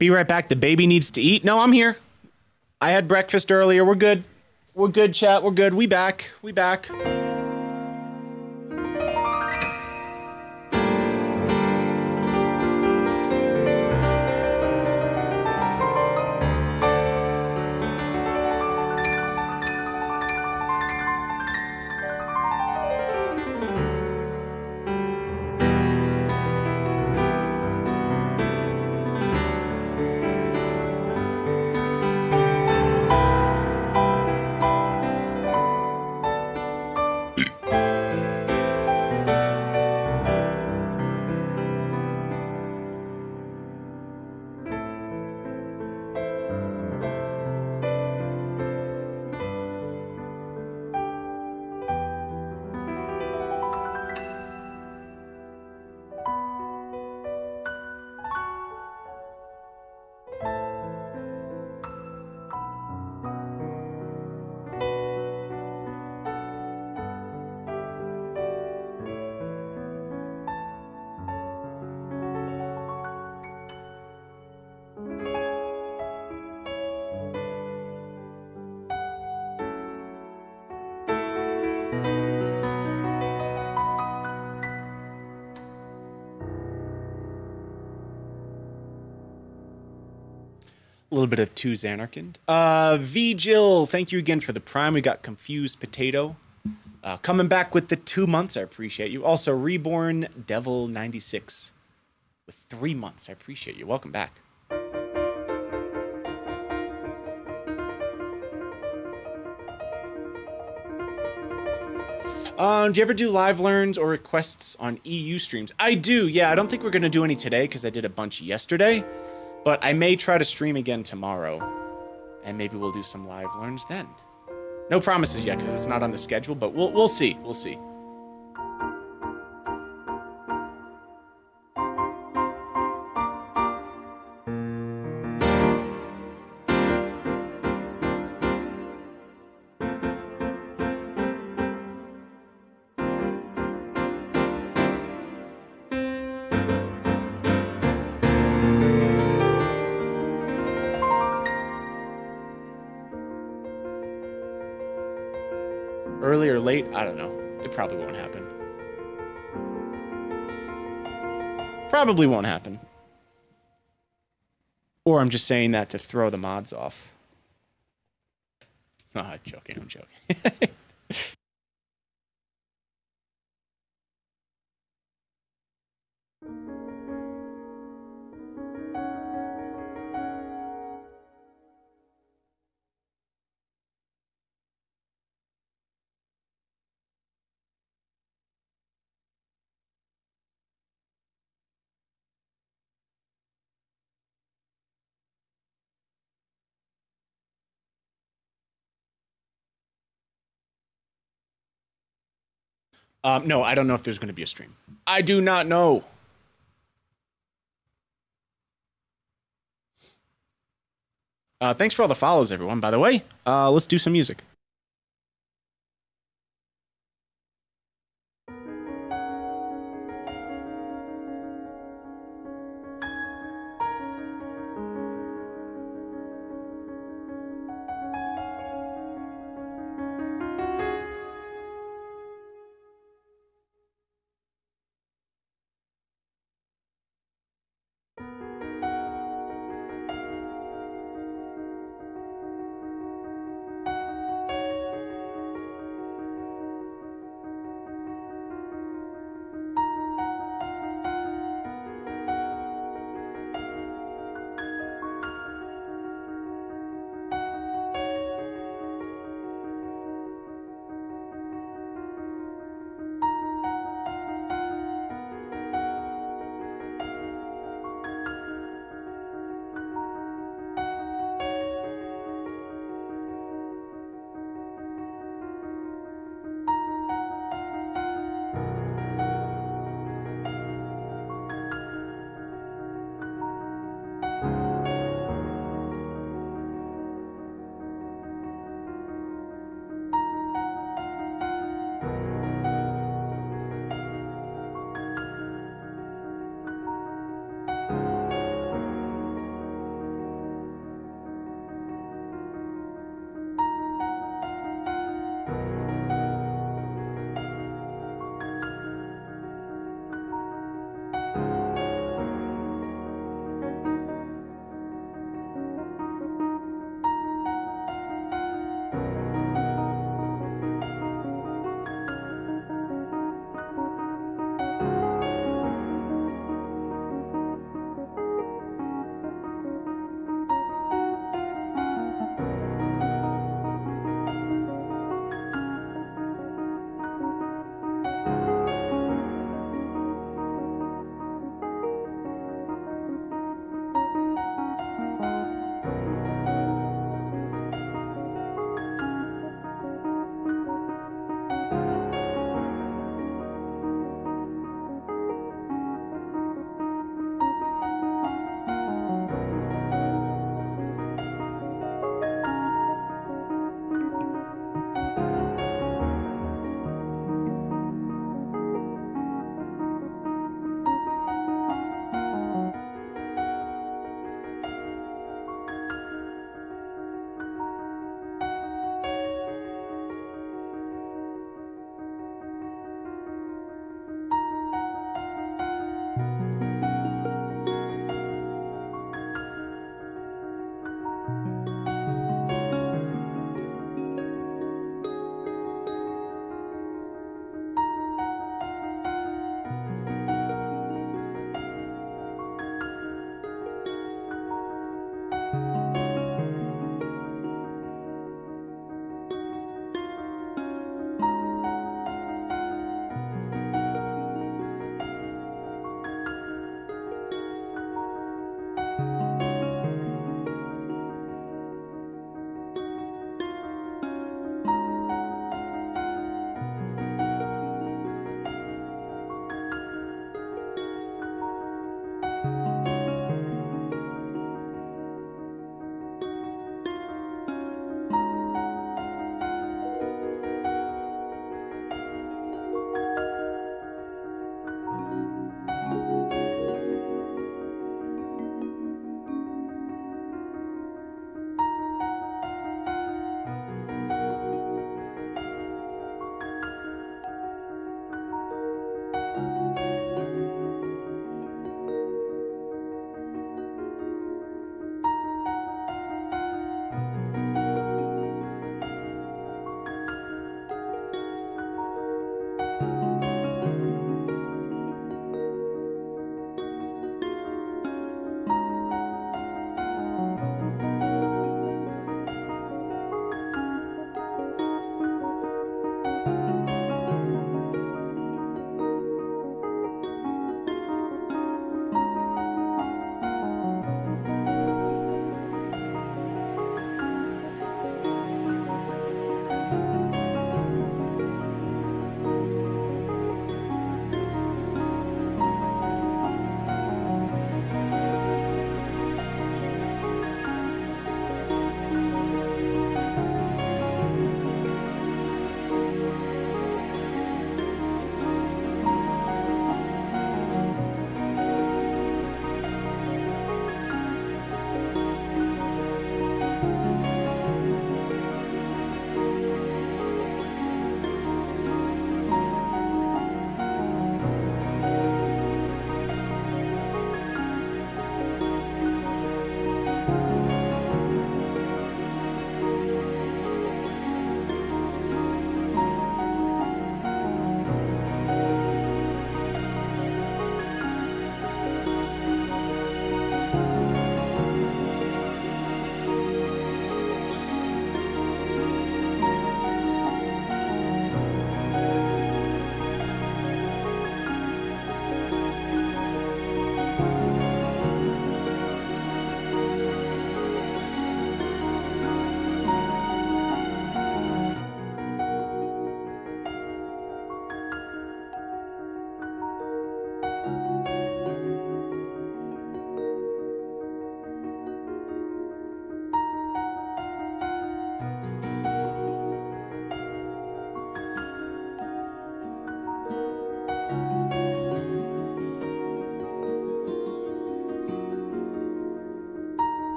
Be right back. The baby needs to eat. No, I'm here. I had breakfast earlier. We're good. We're good, chat. We're good. We back. We back. Bit of To Zanarkand. Uh, V Jill, thank you again for the prime. We got Confused Potato. Uh, coming back with the two months. I appreciate you. Also, Reborn Devil 96 with three months. I appreciate you. Welcome back. Um, do you ever do live learns or requests on EU streams? I do. Yeah, I don't think we're gonna do any today because I did a bunch yesterday. But I may try to stream again tomorrow, and maybe we'll do some live learns then. No promises yet because it's not on the schedule, but we'll we'll see. We'll see. I don't know. It probably won't happen. Probably won't happen. Or I'm just saying that to throw the mods off. Ah, I'm joking, I'm joking. Um, no, I don't know if there's going to be a stream. I do not know. Uh, thanks for all the follows, everyone. By the way, uh, let's do some music.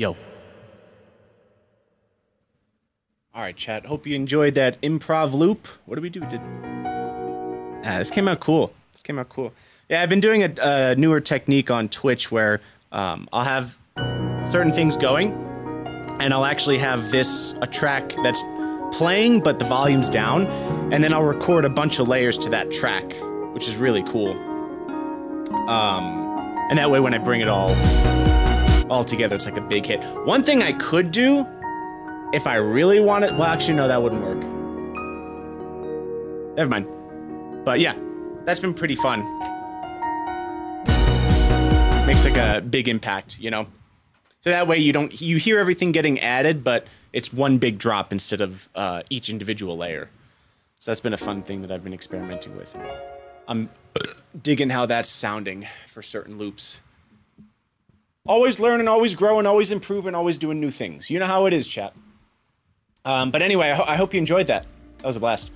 Yo. All right, chat. Hope you enjoyed that improv loop. What did we do? Did ah, this came out cool. This came out cool. Yeah, I've been doing a, a newer technique on Twitch where um, I'll have certain things going, and I'll actually have this a track that's playing, but the volume's down, and then I'll record a bunch of layers to that track, which is really cool. Um, and that way, when I bring it all all together, it's like a big hit. One thing I could do if I really wanted, well, actually, no, that wouldn't work. Never mind. But yeah, that's been pretty fun. Makes like a big impact, you know? So that way you don't, you hear everything getting added, but it's one big drop instead of uh, each individual layer. So that's been a fun thing that I've been experimenting with. I'm digging how that's sounding for certain loops. Always learning, always growing, always improving, always doing new things. You know how it is, chat. Um, but anyway, I, ho I, hope you enjoyed that. That was a blast.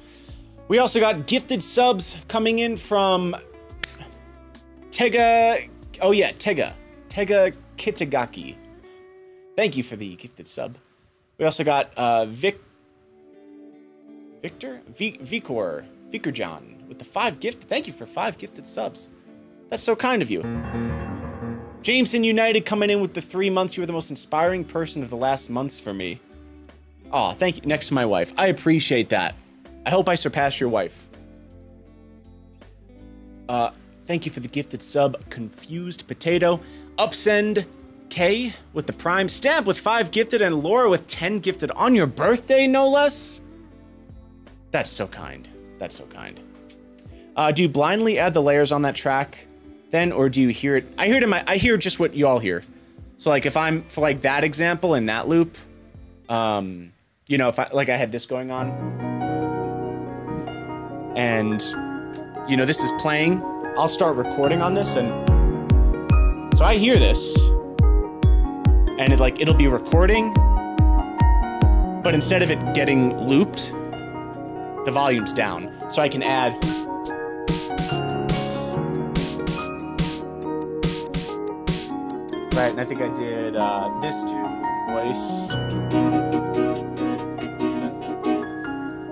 We also got gifted subs coming in from Tega. Oh yeah, Tega. Tega Kitagaki. Thank you for the gifted sub. We also got uh, Vic. Victor? V Vicor. Vicor John with the five gift. Thank you for five gifted subs. That's so kind of you. Jameson United coming in with the three months. You were the most inspiring person of the last months for me. Oh, thank you. Next to my wife. I appreciate that. I hope I surpass your wife. Uh, thank you for the gifted sub, Confused Potato. Upsend K with the prime stamp with five gifted and Laura with 10 gifted on your birthday, no less. That's so kind. That's so kind. Uh, do you blindly add the layers on that track then, or do you hear it? I hear it in my, I hear just what you all hear. So like if I'm, for like that example in that loop, um, you know, if I like I had this going on, and you know this is playing, I'll start recording on this, and so I hear this, and it like it'll be recording, but instead of it getting looped, the volume's down, so I can add. Right, and I think I did uh, this to voice.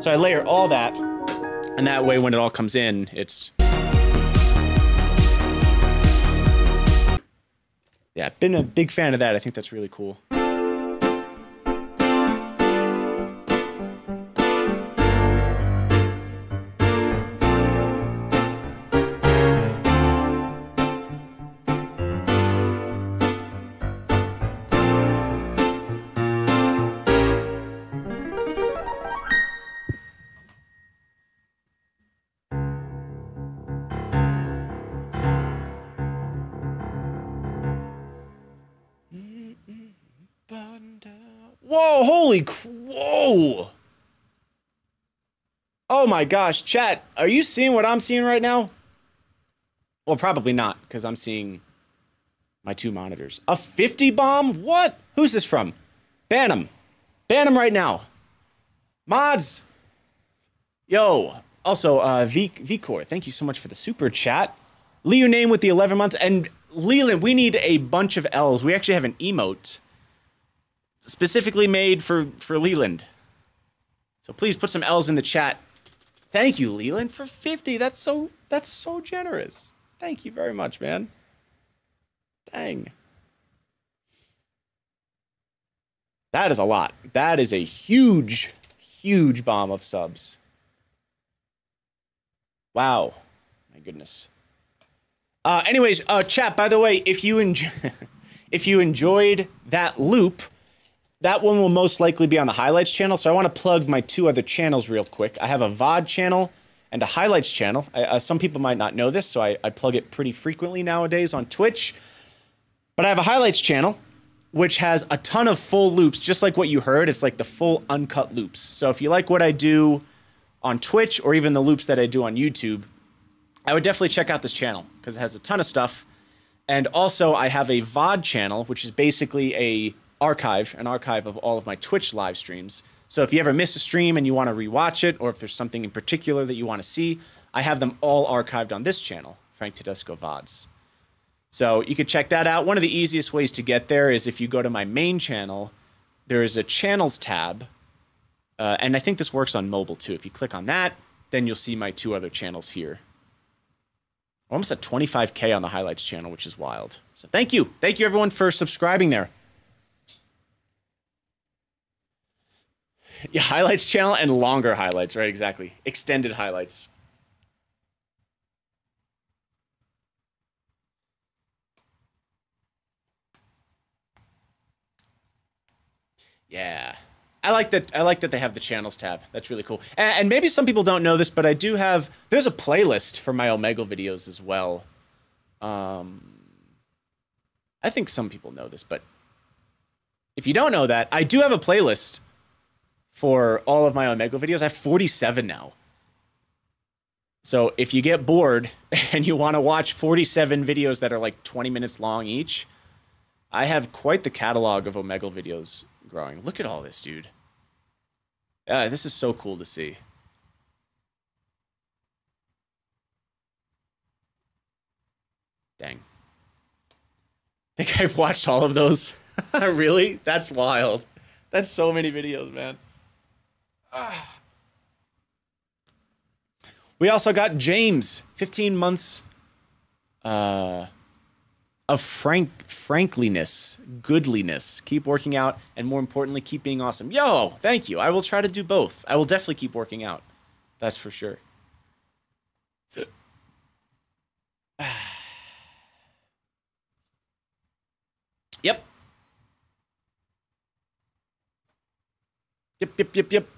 So I layer all that, and that way when it all comes in, it's... Yeah, been a big fan of that. I think that's really cool. Holy, whoa. Oh my gosh, chat, are you seeing what I'm seeing right now? Well, probably not, because I'm seeing my two monitors. A 50 bomb? What? Who's this from? Ban him. Ban him right now. Mods. Yo. Also, uh, v Vicor, thank you so much for the super chat. Leo name with the 11 months. And Leland, we need a bunch of L's. We actually have an emote specifically made for for Leland. So please put some L's in the chat. Thank you, Leland, for 50. That's so that's so generous. Thank you very much, man. Dang. That is a lot. That is a huge, huge bomb of subs. Wow. My goodness. Uh, anyways, uh, chat, by the way, if you enjoy, if you enjoyed that loop, that one will most likely be on the highlights channel. So I want to plug my two other channels real quick. I have a VOD channel and a highlights channel. I, uh, some people might not know this, so I, I plug it pretty frequently nowadays on Twitch. But I have a highlights channel, which has a ton of full loops, just like what you heard. It's like the full uncut loops. So if you like what I do on Twitch or even the loops that I do on YouTube, I would definitely check out this channel because it has a ton of stuff. And also, I have a VOD channel, which is basically a archive, an archive of all of my Twitch live streams. So if you ever miss a stream and you want to rewatch it, or if there's something in particular that you want to see, I have them all archived on this channel, Frank Tedesco VODs. So you could check that out. One of the easiest ways to get there is if you go to my main channel, there is a channels tab. Uh, and I think this works on mobile too. If you click on that, then you'll see my two other channels here. almost at 25K on the highlights channel, which is wild. So thank you. Thank you everyone for subscribing there. Yeah, highlights channel and longer highlights, right? Exactly. Extended highlights. Yeah. I like that. I like that they have the channels tab. That's really cool. And, and, maybe some people don't know this, but I do have. There's a playlist for my Omegle videos as well. Um, I think some people know this, but if you don't know that, I do have a playlist for all of my Omegle videos. I have 47 now. So if you get bored and you want to watch 47 videos that are like 20 minutes long each, I have quite the catalog of Omegle videos growing. Look at all this, dude. Yeah, this is so cool to see. Dang. I think I've watched all of those. really? That's wild. That's so many videos, man. We also got James, 15 months uh, of frank frankliness, goodliness. Keep working out, and more importantly, keep being awesome. Yo, thank you. I will try to do both. I will definitely keep working out. That's for sure. yep. Yep, yep, yep, yep.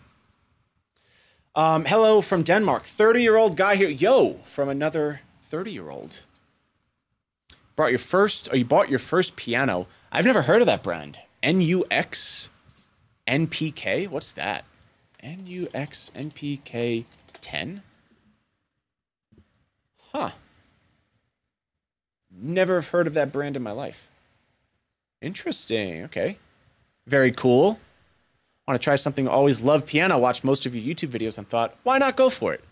Um, hello from Denmark. 30 year old guy here. Yo, from another 30 year old. Brought your first, or you bought your first piano. I've never heard of that brand. NUX NPK? What's that? NUX NPK 10? Huh. Never heard of that brand in my life. Interesting. Okay. Very cool. Want to try something? Always love piano. Watched most of your YouTube videos and thought, why not go for it?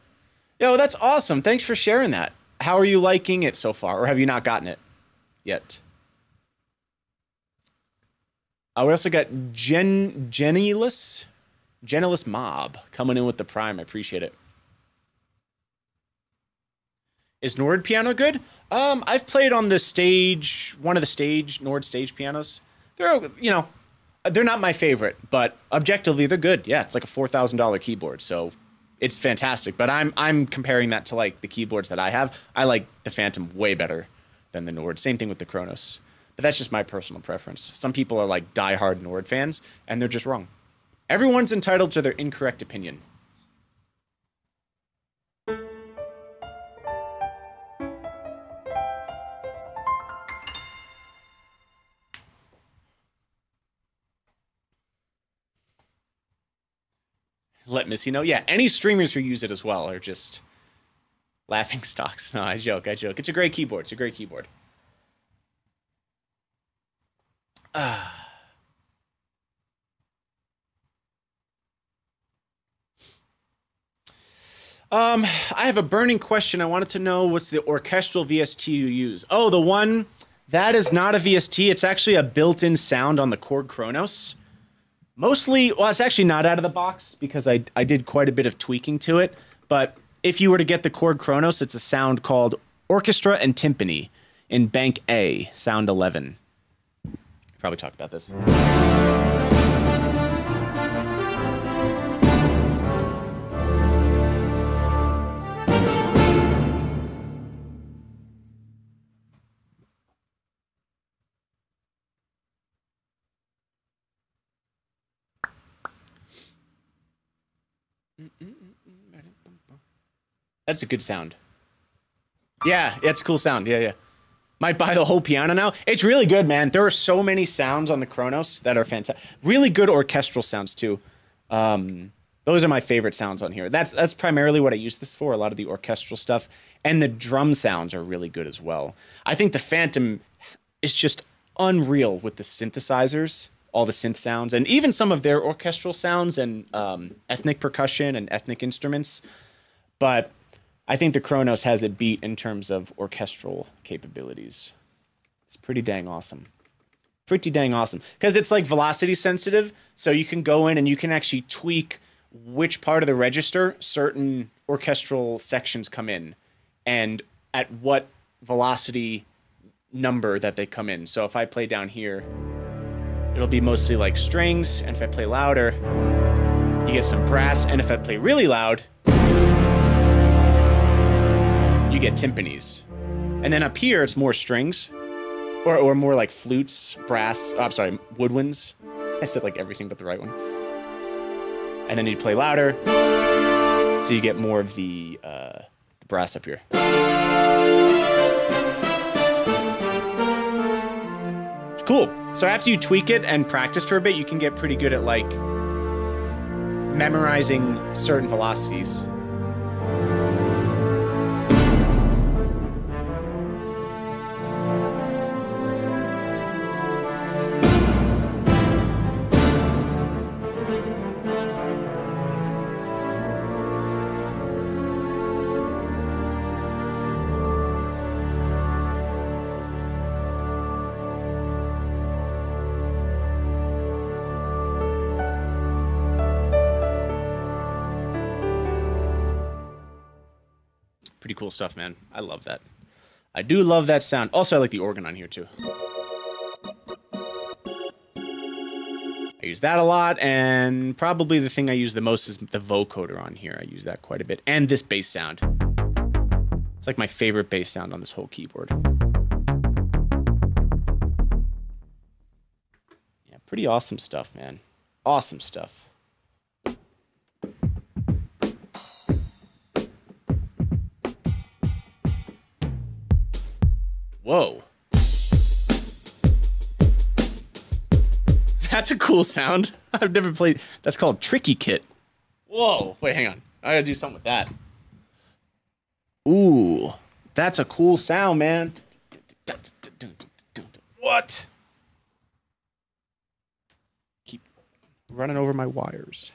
Yo, that's awesome. Thanks for sharing that. How are you liking it so far, or have you not gotten it? yet. Uh, we also got Gen Genilus, Genilus Mob coming in with the Prime. I appreciate it. Is Nord piano good? Um, I've played on the stage, one of the stage Nord stage pianos. They're you know, they're not my favorite, but objectively they're good. Yeah, it's like a four thousand dollar keyboard, so it's fantastic. But I'm I'm comparing that to like the keyboards that I have. I like the Fantom way better than the Nord. Same thing with the Kronos. But that's just my personal preference. Some people are like die-hard Nord fans, and they're just wrong. Everyone's entitled to their incorrect opinion. Let Missy know. Yeah, any streamers who use it as well are just Laughing stocks. No, I joke. I joke. It's a great keyboard. It's a great keyboard. Ah. Um, I have a burning question. I wanted to know what's the orchestral VST you use? Oh, the one that is not a VST. It's actually a built-in sound on the Korg Kronos. Mostly, well, it's actually not out of the box because I I did quite a bit of tweaking to it, but if you were to get the Korg Kronos, it's a sound called Orchestra and Timpani in Bank A, Sound 11. Probably talked about this. That's a good sound. Yeah, it's a cool sound. Yeah, yeah. Might buy the whole piano now. It's really good, man. There are so many sounds on the Kronos that are fantastic. Really good orchestral sounds too. Um, those are my favorite sounds on here. That's that's primarily what I use this for. A lot of the orchestral stuff and the drum sounds are really good as well. I think the Fantom is just unreal with the synthesizers, all the synth sounds, and even some of their orchestral sounds and um, ethnic percussion and ethnic instruments. But I think the Kronos has it beat in terms of orchestral capabilities. It's pretty dang awesome. Pretty dang awesome. Because it's like velocity sensitive. So you can go in and you can actually tweak which part of the register certain orchestral sections come in and at what velocity number that they come in. So if I play down here, it'll be mostly like strings. And if I play louder, you get some brass. And if I play really loud, you get timpanis. And then up here, it's more strings, or, or more like flutes, brass. Oh, I'm sorry, woodwinds. I said like everything but the right one. And then you play louder, so you get more of the, uh, the brass up here. It's cool. So after you tweak it and practice for a bit, you can get pretty good at like memorizing certain velocities. Cool stuff, man. I love that. I do love that sound. Also, I like the organ on here too. I use that a lot, and probably the thing I use the most is the vocoder on here. I use that quite a bit. And this bass sound. It's like my favorite bass sound on this whole keyboard. Yeah, pretty awesome stuff, man. Awesome stuff. Whoa. That's a cool sound. I've never played. That's called Tricky Kit. Whoa. Wait, hang on. I gotta do something with that. Ooh. That's a cool sound, man. What? Keep running over my wires.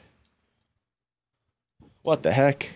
What the heck?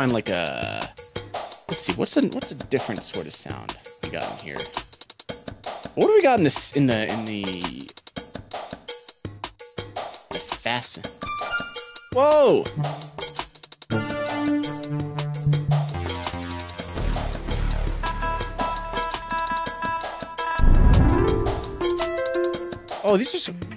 Find like a. Let's see. What's a what's a different sort of sound we got in here? What do we got in this in the in the the fasten? Whoa! Oh, these are some.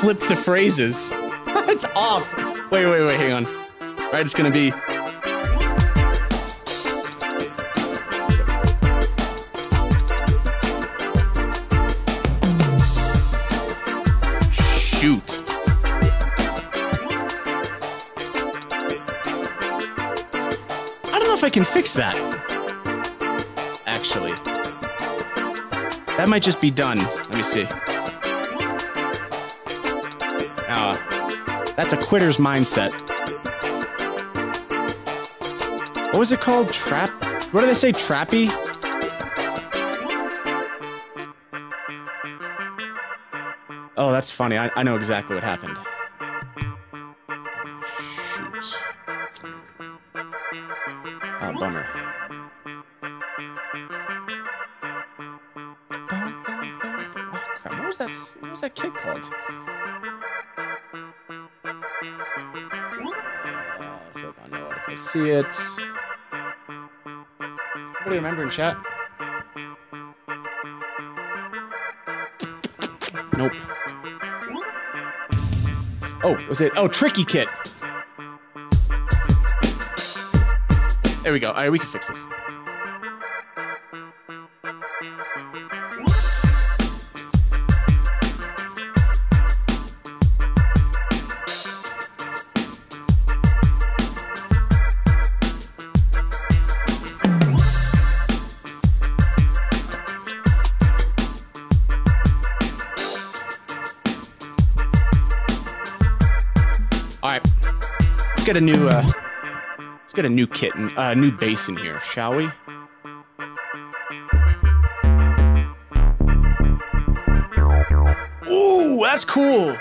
Flipped the phrases. it's off. Wait, wait, wait. Hang on. Right, it's gonna be. Shoot. I don't know if I can fix that. Actually. That might just be done. Let me see. That's a quitter's mindset. What was it called? Trap? What do they say? Trappy? Oh, that's funny. I, I know exactly what happened. Know it see it. Anybody remember in chat? Nope. Oh, was it? Oh, Tricky Kit. There we go. All right, we can fix this. Get a new uh, let's get a new kitten, a uh, new bass in here, shall we? Ooh, that's cool.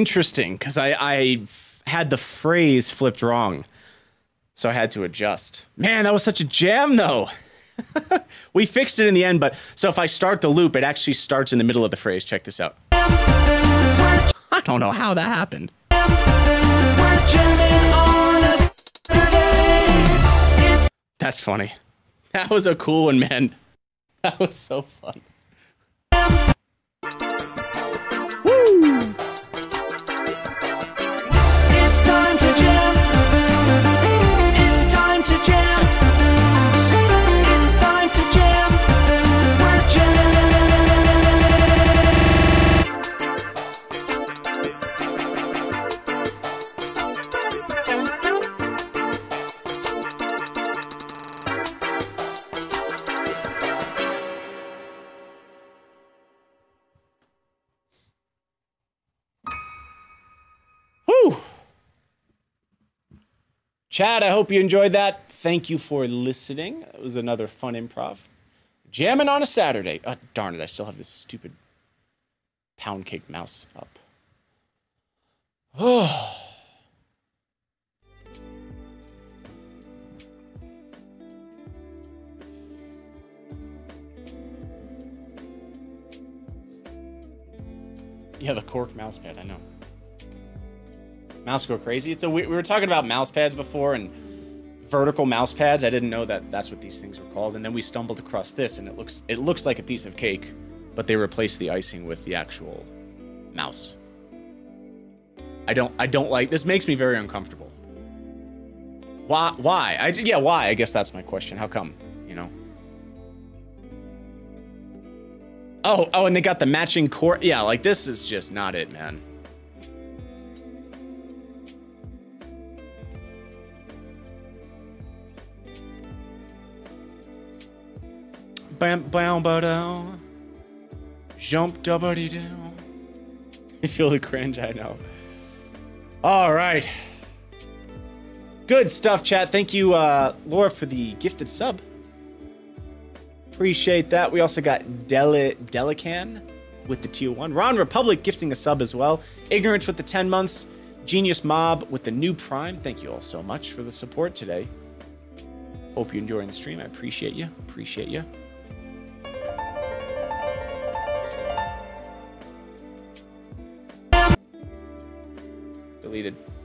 Interesting because I, I had the phrase flipped wrong. So I had to adjust. Man, that was such a jam though. we fixed it in the end, but so if I start the loop, it actually starts in the middle of the phrase. Check this out. I don't know how that happened. That's funny. That was a cool one, man. That was so fun. Chad, I hope you enjoyed that. Thank you for listening. It was another fun improv. Jamming on a Saturday. Oh, darn it, I still have this stupid pound cake mouse up. Oh. Yeah, the cork mouse pad, I know. Mouse go crazy. It's a we we were talking about mouse pads before and vertical mouse pads. I didn't know that that's what these things were called. And then we stumbled across this, and it looks it looks like a piece of cake, but they replaced the icing with the actual mouse. I don't I don't like this. Makes me very uncomfortable. Why? Why? I yeah. Why? I guess that's my question. How come? You know. Oh, oh, and they got the matching core. Yeah, like this is just not it, man. Bam, bam, ba down. Jump, dubbity down. I feel the cringe, I know. All right. Good stuff, chat. Thank you, uh, Laura, for the gifted sub. Appreciate that. We also got Deli Delican with the tier one. Ron Republic gifting a sub as well. Ignorance with the 10 months. Genius Mob with the new Prime. Thank you all so much for the support today. Hope you're enjoying the stream. I appreciate you. Appreciate you. Deleted.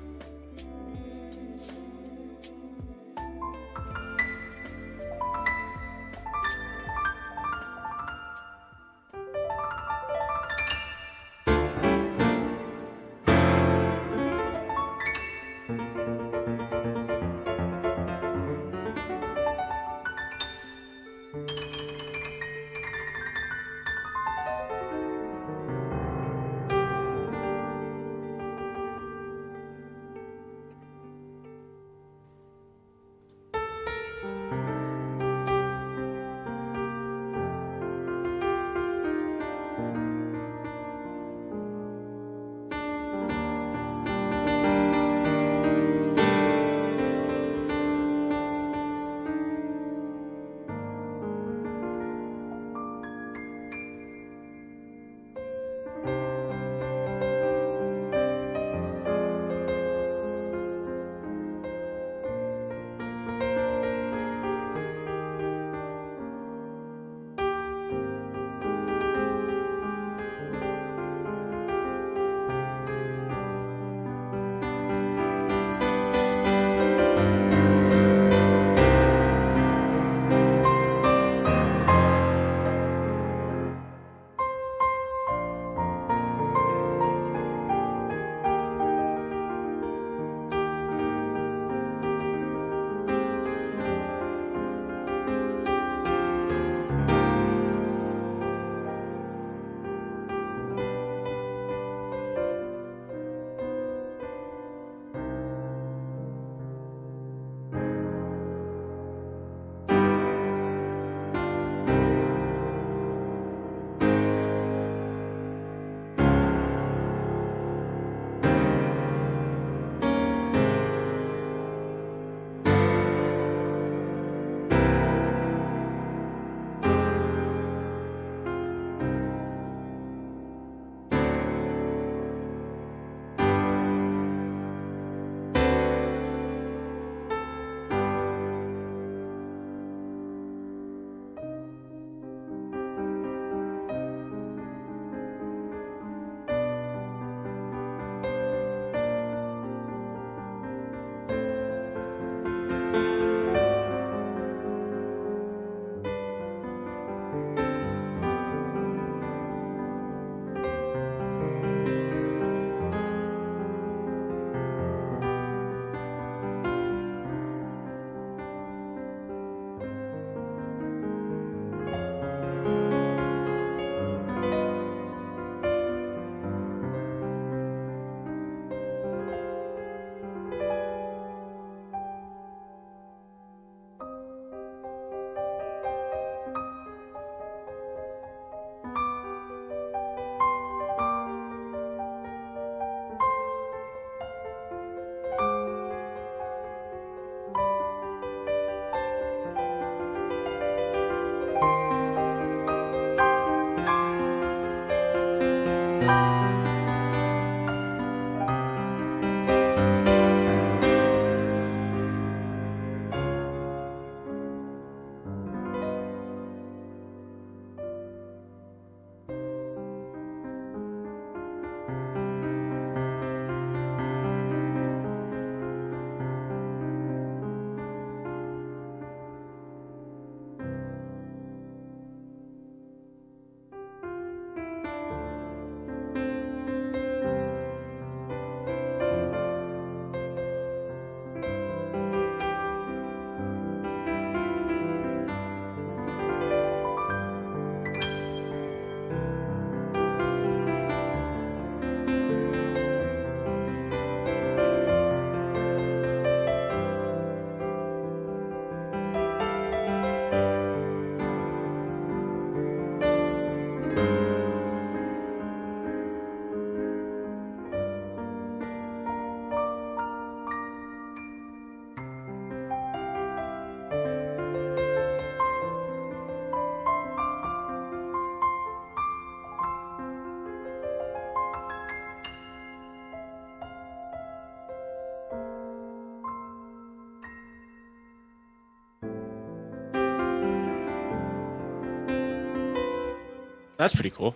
That's pretty cool.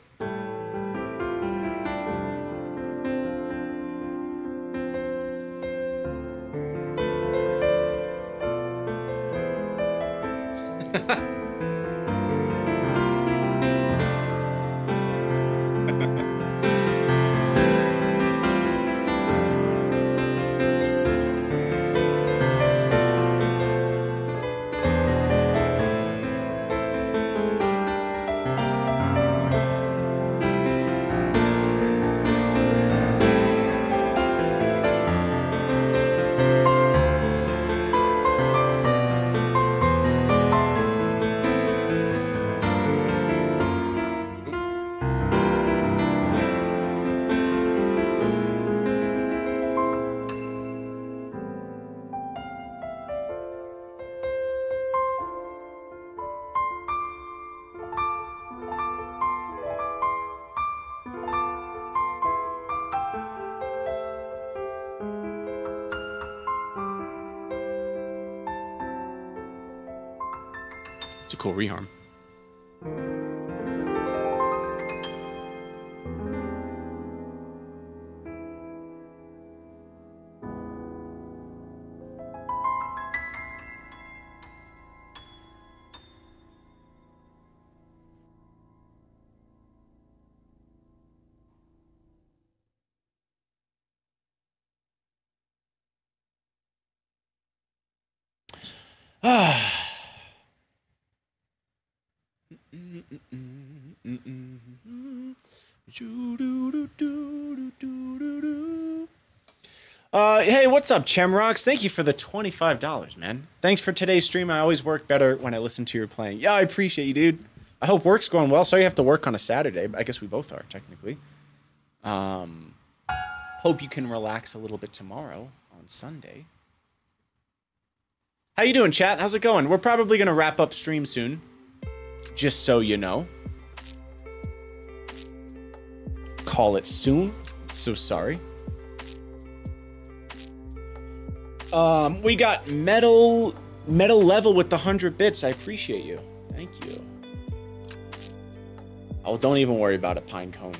Cool reharm. Hey, what's up, Chemrocks? Thank you for the $25, man. Thanks for today's stream. I always work better when I listen to your playing. Yeah, I appreciate you, dude. I hope work's going well. Sorry you have to work on a Saturday. I guess we both are, technically. Um, hope you can relax a little bit tomorrow on Sunday. How you doing, chat? How's it going? We're probably going to wrap up stream soon. Just so you know. Call it soon. So sorry. Um, we got metal metal level with the hundred bits. I appreciate you. Thank you. Oh, don't even worry about it, Pinecone.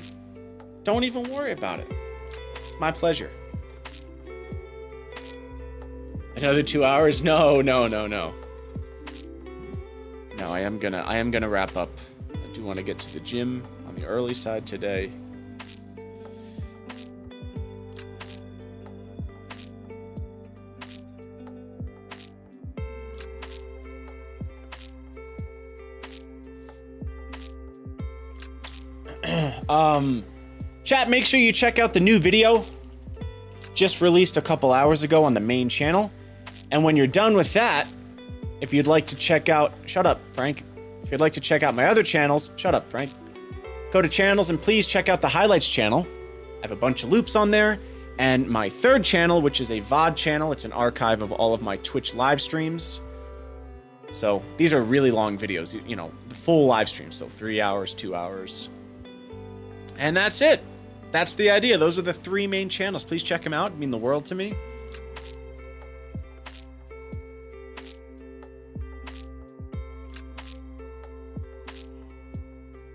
Don't even worry about it. My pleasure. Another two hours? No, no, no, no. No, I am gonna I am gonna wrap up. I do want to get to the gym on the early side today. Um, chat, make sure you check out the new video just released a couple hours ago on the main channel. And when you're done with that, if you'd like to check out, shut up, Frank. If you'd like to check out my other channels, shut up, Frank. Go to channels and please check out the highlights channel. I have a bunch of loops on there. And my third channel, which is a VOD channel, it's an archive of all of my Twitch live streams. So these are really long videos, you know, the full live stream. So three hours, two hours. And that's it. that's the idea. Those are the three main channels. Please check them out. It mean the world to me.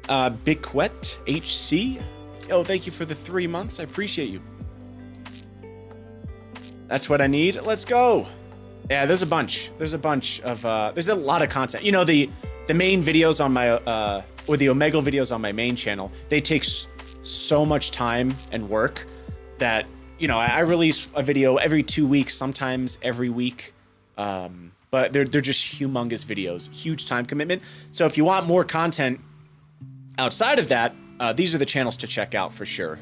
Uh, Biquet HC. Oh, thank you for the three months. I appreciate you. That's what I need. Let's go. Yeah, there's a bunch. There's a bunch of uh there's a lot of content. You know, the the main videos on my uh or the Omegle videos on my main channel, they take so much time and work that you know, I, release a video every 2 weeks, sometimes every week. Um but they're they're just humongous videos, huge time commitment. So if you want more content outside of that, uh, these are the channels to check out for sure.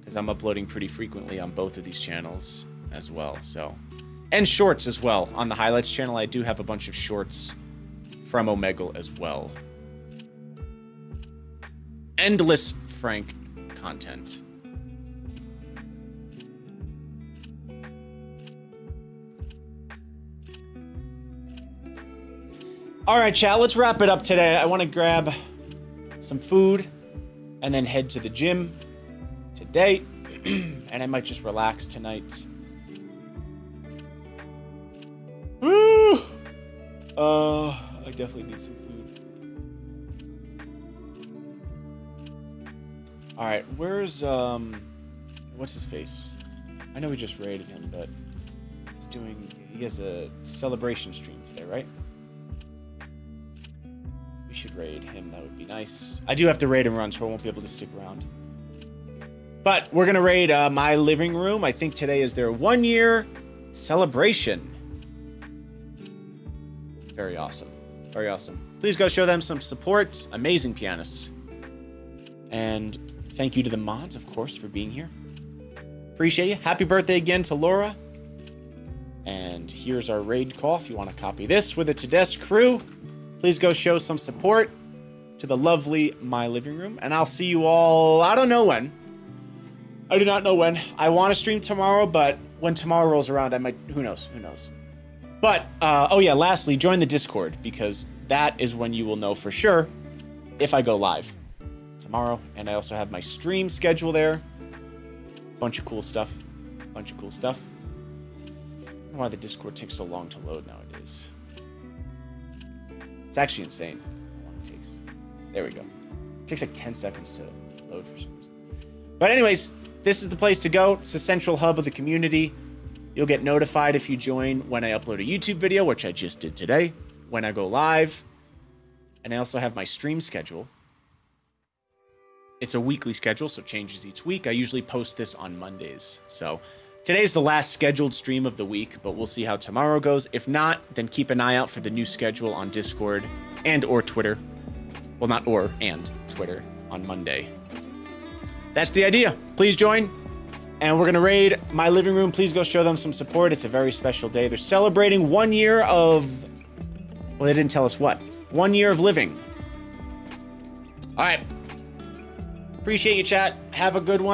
Because I'm uploading pretty frequently on both of these channels as well. So, and shorts as well on the highlights channel. I do have a bunch of shorts from Omegle as well. Endless Frank content. All right, chat. Let's wrap it up today. I want to grab some food and then head to the gym today. and I might just relax tonight. Woo! Uh, I definitely need some food. All right, where's um, what's his face? I know we just raided him, but he's doing. He has a celebration stream today, right? We should raid him. That would be nice. I do have to raid and run, so I won't be able to stick around. But we're gonna raid uh, my living room. I think today is their one year celebration. Very awesome. Very awesome. Please go show them some support. Amazing pianists. And thank you to the mods, of course, for being here. Appreciate you. Happy birthday again to Laura. And here's our raid call. If you want to copy this with the Tedesque crew, please go show some support to the lovely My Living Room. And I'll see you all, I don't know when. I do not know when. I want to stream tomorrow, but when tomorrow rolls around, I might, who knows? Who knows? But, uh, oh yeah, lastly, join the Discord because that is when you will know for sure if I go live tomorrow. And I also have my stream schedule there. Bunch of cool stuff. Bunch of cool stuff. Why the Discord takes so long to load nowadays. It's actually insane how long it takes. There we go. It takes like 10 seconds to load for some reason. But anyways, this is the place to go. It's the central hub of the community. You'll get notified if you join when I upload a YouTube video, which I just did today, when I go live. And I also have my stream schedule. It's a weekly schedule, so changes each week. I usually post this on Mondays. So today's the last scheduled stream of the week, but we'll see how tomorrow goes. If not, then keep an eye out for the new schedule on Discord and or Twitter. Well, not or, and Twitter on Monday. That's the idea. Please join. And we're going to raid my living room. Please go show them some support. It's a very special day. They're celebrating one year of. Well, they didn't tell us what. One year of living. All right. Appreciate you, chat. Have a good one.